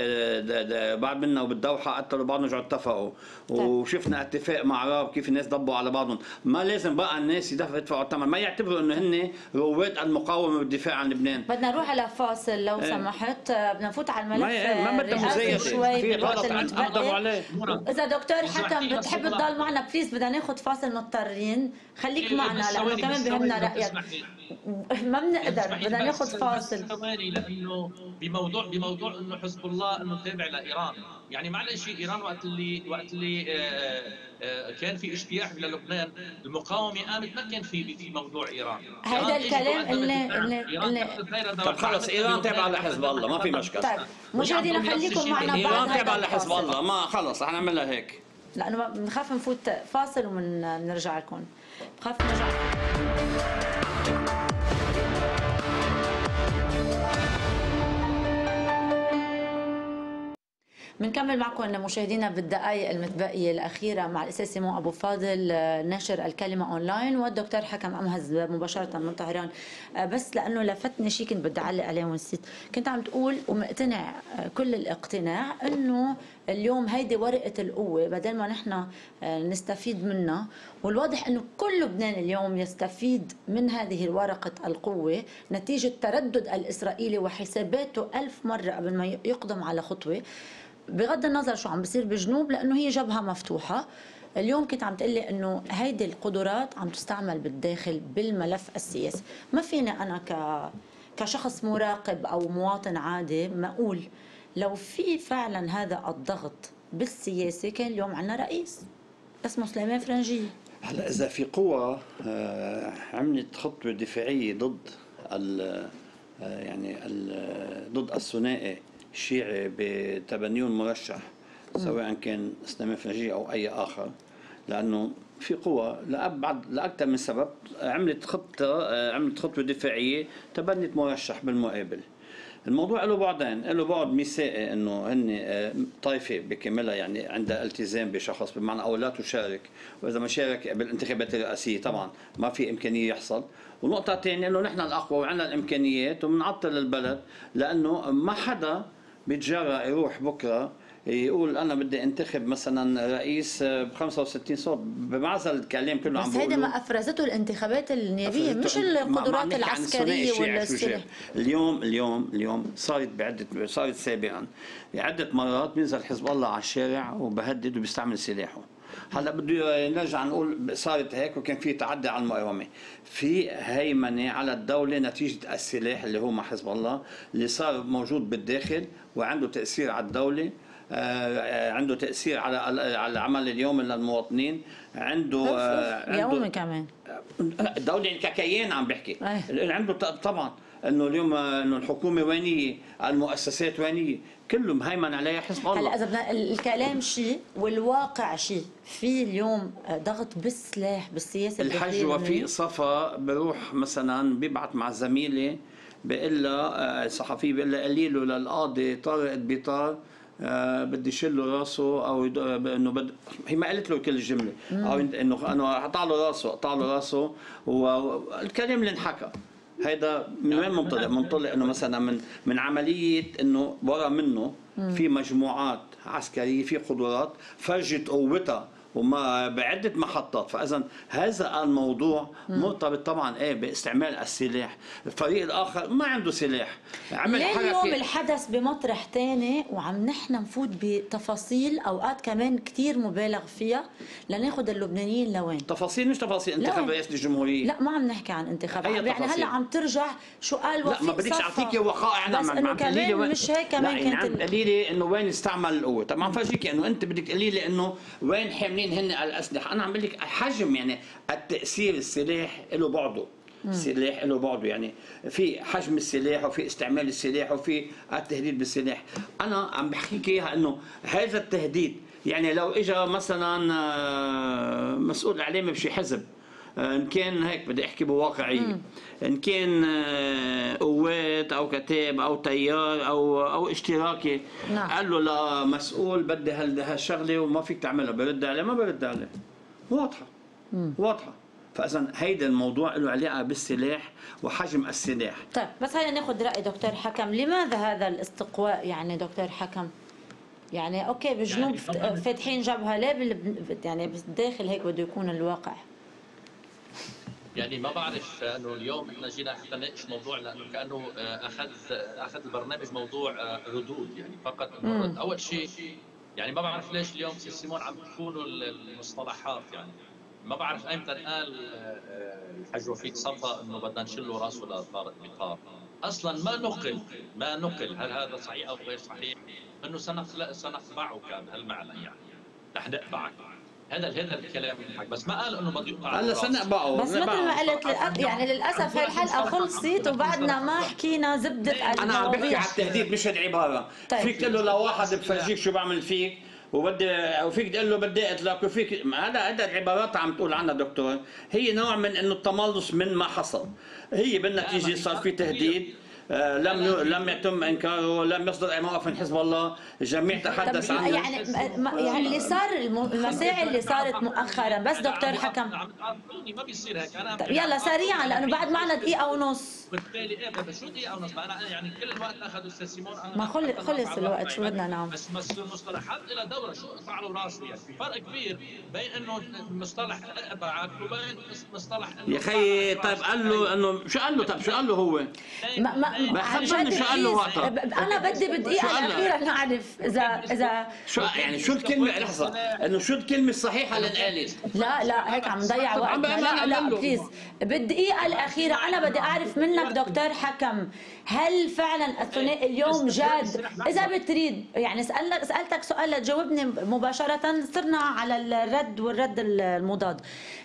بعد منا وبالدوحه قتلوا بعض رجعوا اتفقوا. طيب. وشفنا اتفاق مع راب كيف الناس ضبوا على بعضهم. ما لازم بقى الناس يدفعوا الثمن ما يعتبروا انه هن رواد المقاومة والدفاع عن لبنان. بدنا نروح على فاصل لو إيه. سمحت. بدنا نفوت على الملف ما, ما بدنا مزايده في غلط. عليه. إذا دكتور حكم بتحب تضل معنا بليز بدنا ناخذ فاصل مضطرين. خليك معنا لأنه كمان بهمنا رأيك. ما بنقدر بدنا ناخذ فاصل. ثواني لأنه بموضوع بموضوع إنه حزب الله إنه تابع لإيران. يعني معلش إيران وقت اللي وقت اللي آه، آه، كان في اجتياح للبنان المقاومة قامت ما كان في في موضوع إيران. هذا الكلام اللي اللي طب خلص إيران تابعه لحزب الله ما في مشكلة. طيب مشاهدينا خليكم معنا بعد إيران تابعه لحزب الله. ما خلص رح نعملها هيك. لأنه بنخاف نفوت فاصل وبنرجع لكم. بخاف نرجع بنكمل معكم مشاهدينا بالدقائق المتبقية الأخيرة مع الأستاذ سيمون أبو فاضل ناشر الكلمة أونلاين والدكتور حكم أمهز مباشرة من طهران. بس لأنه لفتني شيء كنت بدي أعلق عليه ونسيت كنت عم تقول ومقتنع كل الاقتناع أنه اليوم هيدي ورقة القوة بدل ما نحن نستفيد منها والواضح أنه كل لبنان اليوم يستفيد من هذه الورقة القوة نتيجة تردد الإسرائيلي وحساباته ألف مرة قبل ما يقدم على خطوة. بغض النظر شو عم بيصير بجنوب لأنه هي جبهة مفتوحة. اليوم كنت عم تقلي إنه هيدي القدرات عم تستعمل بالداخل بالملف السياسي. ما فيني أنا ك كشخص مراقب أو مواطن عادي ما أقول لو في فعلا هذا الضغط بالسياسة كان اليوم عندنا رئيس. اسمه سليمان فرنجيه هلا إذا في قوى آه، عملت خطوة دفاعية ضد ال آه، يعني ال ضد الثنائي الشيعي بتبنيه المرشح سواء كان سليمان فرنجيه أو أي آخر لأنه في قوى لأبعد لأكثر من سبب عملت خطة آه، عملت خطوة دفاعية تبنت مرشح بالمقابل. الموضوع له بعدين له بعد ميثاقي إنه هن آه، طائفه بكاملها يعني عندها التزام بشخص بمعنى أو لا تشارك. وإذا ما شارك بالانتخابات الرئاسية طبعا ما في إمكانية يحصل. ونقطة ثانية إنه نحن الأقوى وعندنا الإمكانيات وبنعطل البلد لأنه ما حدا بيتجرأ يروح بكرة يقول أنا بدي انتخب مثلا رئيس ب 65 صوت بمعزل الكلام كله عم بس بقوله ما أفرزته الانتخابات النيابية مش القدرات العسكرية الثنائي ولا الشيعي شو السلاح. جاب. اليوم اليوم اليوم صارت بعده صارت سابقا. عده مرات بينزل حزب الله على الشارع وبهدد وبيستعمل سلاحه. هلا بده نرجع نقول صارت هيك وكان في تعدي على المقاومة. في هيمنة على الدولة نتيجة السلاح اللي هو مع حزب الله اللي صار موجود بالداخل وعنده تأثير على الدولة آه، عنده تأثير على على العمل اليومي للمواطنين عنده آه، عنده- يومي كمان. الدولة يعني ككيان عم بحكي. اللي عنده طبعا إنه اليوم آه، إنه الحكومة وينيه المؤسسات وينيه كله مهيمن عليها حزب هلا الله إذا بدنا الكلام شيء والواقع شيء في اليوم ضغط بالسلاح بالسياسة الحج وفيق؟ صفا بروح مثلا بيبعت مع زميلي بيقول لها آه، صحفي بيقول لها قولي له للقاضي طارق بيطار آه بدي شيل له راسه أو آه، إنه بد... هي ما قالت له كل الجمله أو إنه إنه اقطع له راسه اقطع له راسه والكلام اللي انحكى. هيدا من وين منطلق؟ منطلق إنه مثلا من من عملية إنه ورا منه في مجموعات عسكرية في قدرات فرجت قوتها وما بعدة محطات. فإذا هذا الموضوع مرتبط طبعا إيه باستعمال السلاح. الفريق الآخر ما عنده سلاح. عمل ليه اليوم الحدث بمطرح تاني وعم نحن نفوت بتفاصيل أوقات كمان كتير مبالغ فيها لناخذ اللبنانيين لوين؟ تفاصيل مش تفاصيل انتخاب لا. رئاسة الجمهورية لا ما عم نحكي عن انتخابات أي يعني؟ هلأ عم ترجع شو قال لا ما بديش صفا. أعطيكي وقائع. بس إنه كمان مش هيك كمان لا يعني عم تقولي لي إنه وين استعمل القوة. طب عم فرجيكي إنه أنت بدك تقولي لي إنه وين حاملين هن الأسلحة؟ أنا عم بقول لك حجم يعني التأثير السلاح له بعده السلاح له بعده يعني. في حجم السلاح وفي استعمال السلاح وفي التهديد بالسلاح. أنا عم بحكيك إياها إنه هذا التهديد يعني لو اجى مثلا آه، مسؤول اعلامي بشي حزب. إن كان هيك بدي أحكي بواقعيه إن كان آه، قوات أو كتاب أو تيار أو أو اشتراكي. نعم. قال له لمسؤول بدي هال- هالشغله وما فيك تعملها. برد عليه ما برد عليه. واضحة. واضحة. فاذا هيدا الموضوع له علاقة بالسلاح وحجم السلاح. طيب بس هيا ناخذ رأي دكتور حكم. لماذا هذا الاستقواء يعني دكتور حكم؟ يعني أوكي بالجنوب يعني فاتحين جبهة ليه يعني بالداخل هيك بده يكون الواقع؟ يعني ما بعرف انه اليوم إحنا جينا حتى نناقش موضوع لأنه كأنه آه، أخذ أخذ البرنامج موضوع آه، ردود يعني فقط إنه رد. أول شيء يعني ما بعرف ليش اليوم سي سيمون عم تكونوا المصطلحات يعني ما بعرف ايمتى قال آه، آه، الحاج وفيق صفا إنه بدنا نشيل له رأسه لطارق بيطار أصلا ما نقل ما نقل هل هذا صحيح أو غير صحيح إنه سنخلق سنخضعك بهالمعنى يعني. رح نقبعك. هذا هذا الكلام. الحق بس ما قال إنه بده يقطع هلا راسه. سنقبعه بس مثل ما قلت للأ- يعني للأسف هاي الحلقة خلصت وبعدنا ما حكينا زبدة أنا عم بحكي على التهديد مش العباره طيب. فيك تقول له لواحد بفرجيك شو بعمل فيك وبدي وفيك تقول له بدي أقتلك وفيك هذا هذا العبارات عم تقول عنها دكتور. هي نوع من إنه التملص من ما حصل. هي بالنتيجه صار في تهديد. لم ي- لم يتم إنكاره لم يصدر أي موقف من حزب الله. الجميع تحدث عنه يعني يعني اللي صار الم- المساعي اللي صارت مؤخرا. بس دكتور حكم. عم تعرفوني ما بيصير هيك. أنا يلا سريعا لأنه بعد معنا دقيقة ونص. بالتالي إيه بس شو دقيقه ونص أنا يعني كل الوقت أخذ أستاذ سيمون أنا ما خل- خلص نقطع الوقت، شو بدنا نعمل؟ بس بس المصطلحات لها دورة شو اقطع له راسه يعني في فرق كبير بين إنه مصطلح اقبعك وبين مصطلح يا خيي اقطع طيب. قال له إنه شو قال له طب شو قال له هو؟ ما ما خبرني شو قال له وقتها؟ أنا بدي بالدقيقه؟ الاخيره نعرف اذا اذا شو يعني شو الكلمة لحظة إنه شو الكلمة الصحيحة اللي انقالت؟ لا لا هيك عم نضيع بأمانة لا لا. please بالدقيقه الاخيره أنا بدي أعرف من منك دكتور حكم هل فعلا الثنائي اليوم جاد؟ إذا بتريد يعني سالتك سألتك سؤال لتجاوبني مباشرة صرنا على الرد والرد المضاد.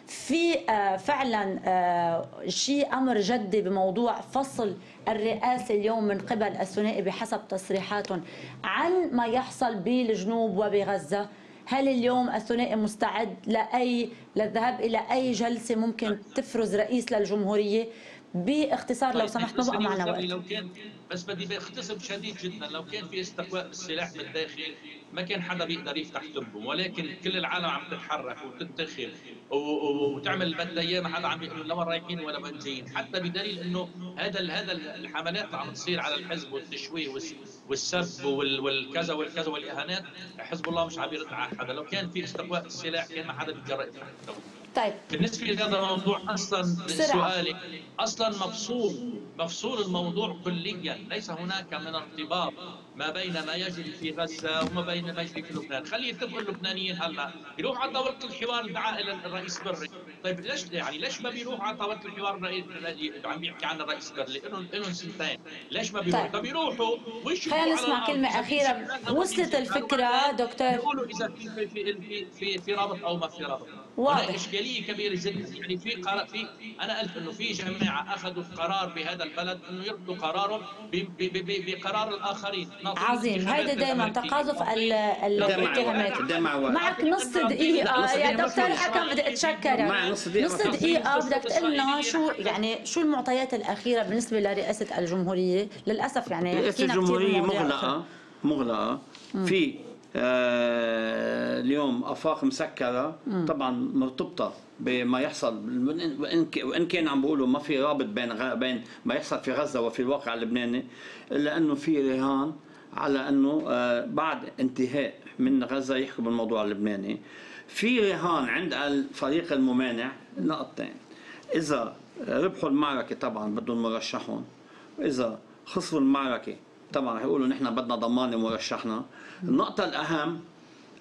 في آه، فعلا آه، شيء أمر جدي بموضوع فصل الرئاسة اليوم من قبل الثنائي بحسب تصريحاتهم عن ما يحصل بالجنوب وبغزة؟ هل اليوم الثنائي مستعد لأي للذهاب إلى أي جلسة ممكن تفرز رئيس للجمهورية؟ باختصار لو طيب، سمحت بدي معنا وقت. لو كان بس بدي باختصر شديد جدا لو كان في استقواء بالسلاح من الداخل ما كان حدا بيقدر يفتح تبهم ولكن كل العالم عم تتحرك وتنتخب و- و- وتعمل اللي بدها اياه ما حدا عم بيقول لا رايحين ولا وين جايين. حتى بدليل إنه هذا هذا ال- الحملات اللي عم تصير على الحزب والتشويه والس- والسب وال- والكذا والكذا والإهانات حزب الله مش عم يرد على حدا. لو كان في استقواء بالسلاح كان ما حدا بيتجرأ يفتح التبهم طيب بالنسبة لهذا الموضوع أصلا. سؤالي أصلا مفصول مفصول الموضوع كليا ليس هناك من ارتباط ما بين ما يجري في غزة وما بين ما يجري في لبنان خلي يتفقوا اللبنانيين هلا يروح على طاولة الحوار دعا إلى الرئيس بري طيب ليش يعني ليش ما بيروح على طاولة الحوار الرئيس الذي عم بيحكي عنه الرئيس بري لهم لهم سنتين ليش ما بيروحوا طيب. يروحوا ويشوفوا خلينا نسمع أخيرة. شغلات وصلت معلومات، دكتور. يقولوا إذا في في في في في, في رابط أو ما في رابط واضح. هناك إشكالية كبيرة جدا يعني في قرار في أنا قلت إنه في جماعة أخذوا قرار بهذا البلد إنه يرضوا قرارهم ب- ب- ب- بقرار الآخرين عظيم هيدا دائما. تقاذف الاتهامات وقت. معك نص نص يا دكتور. حكم بدي اتشكرك نص دقيقة نص مفروض. دقيقة بدك تقول لنا. شو يعني شو المعطيات الأخيرة بالنسبة لرئاسة الجمهورية للأسف يعني بمواضيع مغلقة أخرى. مغلقة في آه اليوم أفاق مسكرة. طبعا مرتبطة بما يحصل. وان كان عم بيقولوا ما في رابط بين بين ما يحصل في غزة وفي الواقع اللبناني الا انه في رهان على أنه آه بعد انتهاء من غزة يحكوا بالموضوع اللبناني. في رهان عند الفريق الممانع نقطتين. إذا ربحوا المعركة طبعا بدهم مرشحهم واذا خسروا المعركة طبعا هيقولوا نحن بدنا ضمان مرشحنا النقطة الأهم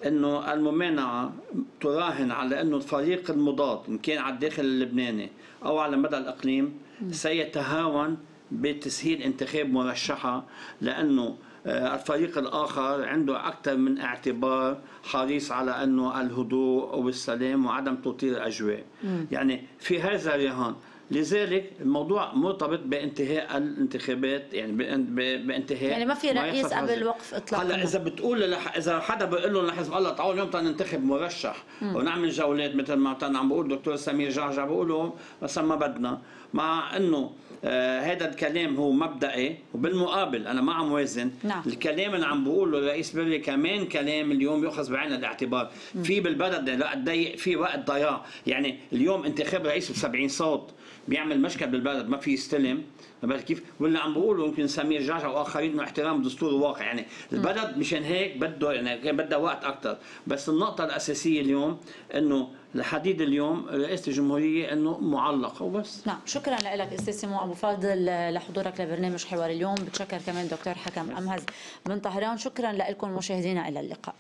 إنه الممانعة تراهن على إنه الفريق المضاد إن كان على الداخل اللبناني أو على مدى الإقليم سيتهاون بتسهيل انتخاب مرشحة لأنه آه، الفريق الآخر عنده أكثر من اعتبار حريص على إنه الهدوء والسلام وعدم تطير الأجواء. يعني في هذا الرهان لذلك الموضوع مرتبط بانتهاء الانتخابات يعني بانتهاء يعني ما في رئيس في قبل. وقف إطلاق هلا. إذا بتقول لح... إذا حدا بيقول لهم لحزب الله تعالوا اليوم ننتخب مرشح. ونعمل جولات مثل ما كان عم بقول دكتور سمير جعجع بقولوا بس ما بدنا. مع إنه آه هذا الكلام هو مبدئي وبالمقابل أنا ما عم وازن. نعم. الكلام اللي عم بقوله الرئيس بري كمان كلام اليوم يؤخذ بعين الاعتبار. في بالبلد لا في وقت ضياع. يعني اليوم انتخاب رئيس ب 70 صوت. بيعمل مشكل بالبلد ما في يستلم. عرفت كيف؟ واللي عم بقوله يمكن سمير جعجع وآخرين إنه احترام دستور الواقع يعني البلد مشان هيك بده يعني بدها وقت أكثر بس النقطة الأساسية اليوم إنه لحديد اليوم رئاسه الجمهورية إنه معلقه وبس. نعم شكرا لك أستاذ سيمو أبو فاضل لحضورك لبرنامج حوار اليوم. بتشكر كمان دكتور حكم أمهز من طهران. شكرا لكم مشاهدينا إلى اللقاء.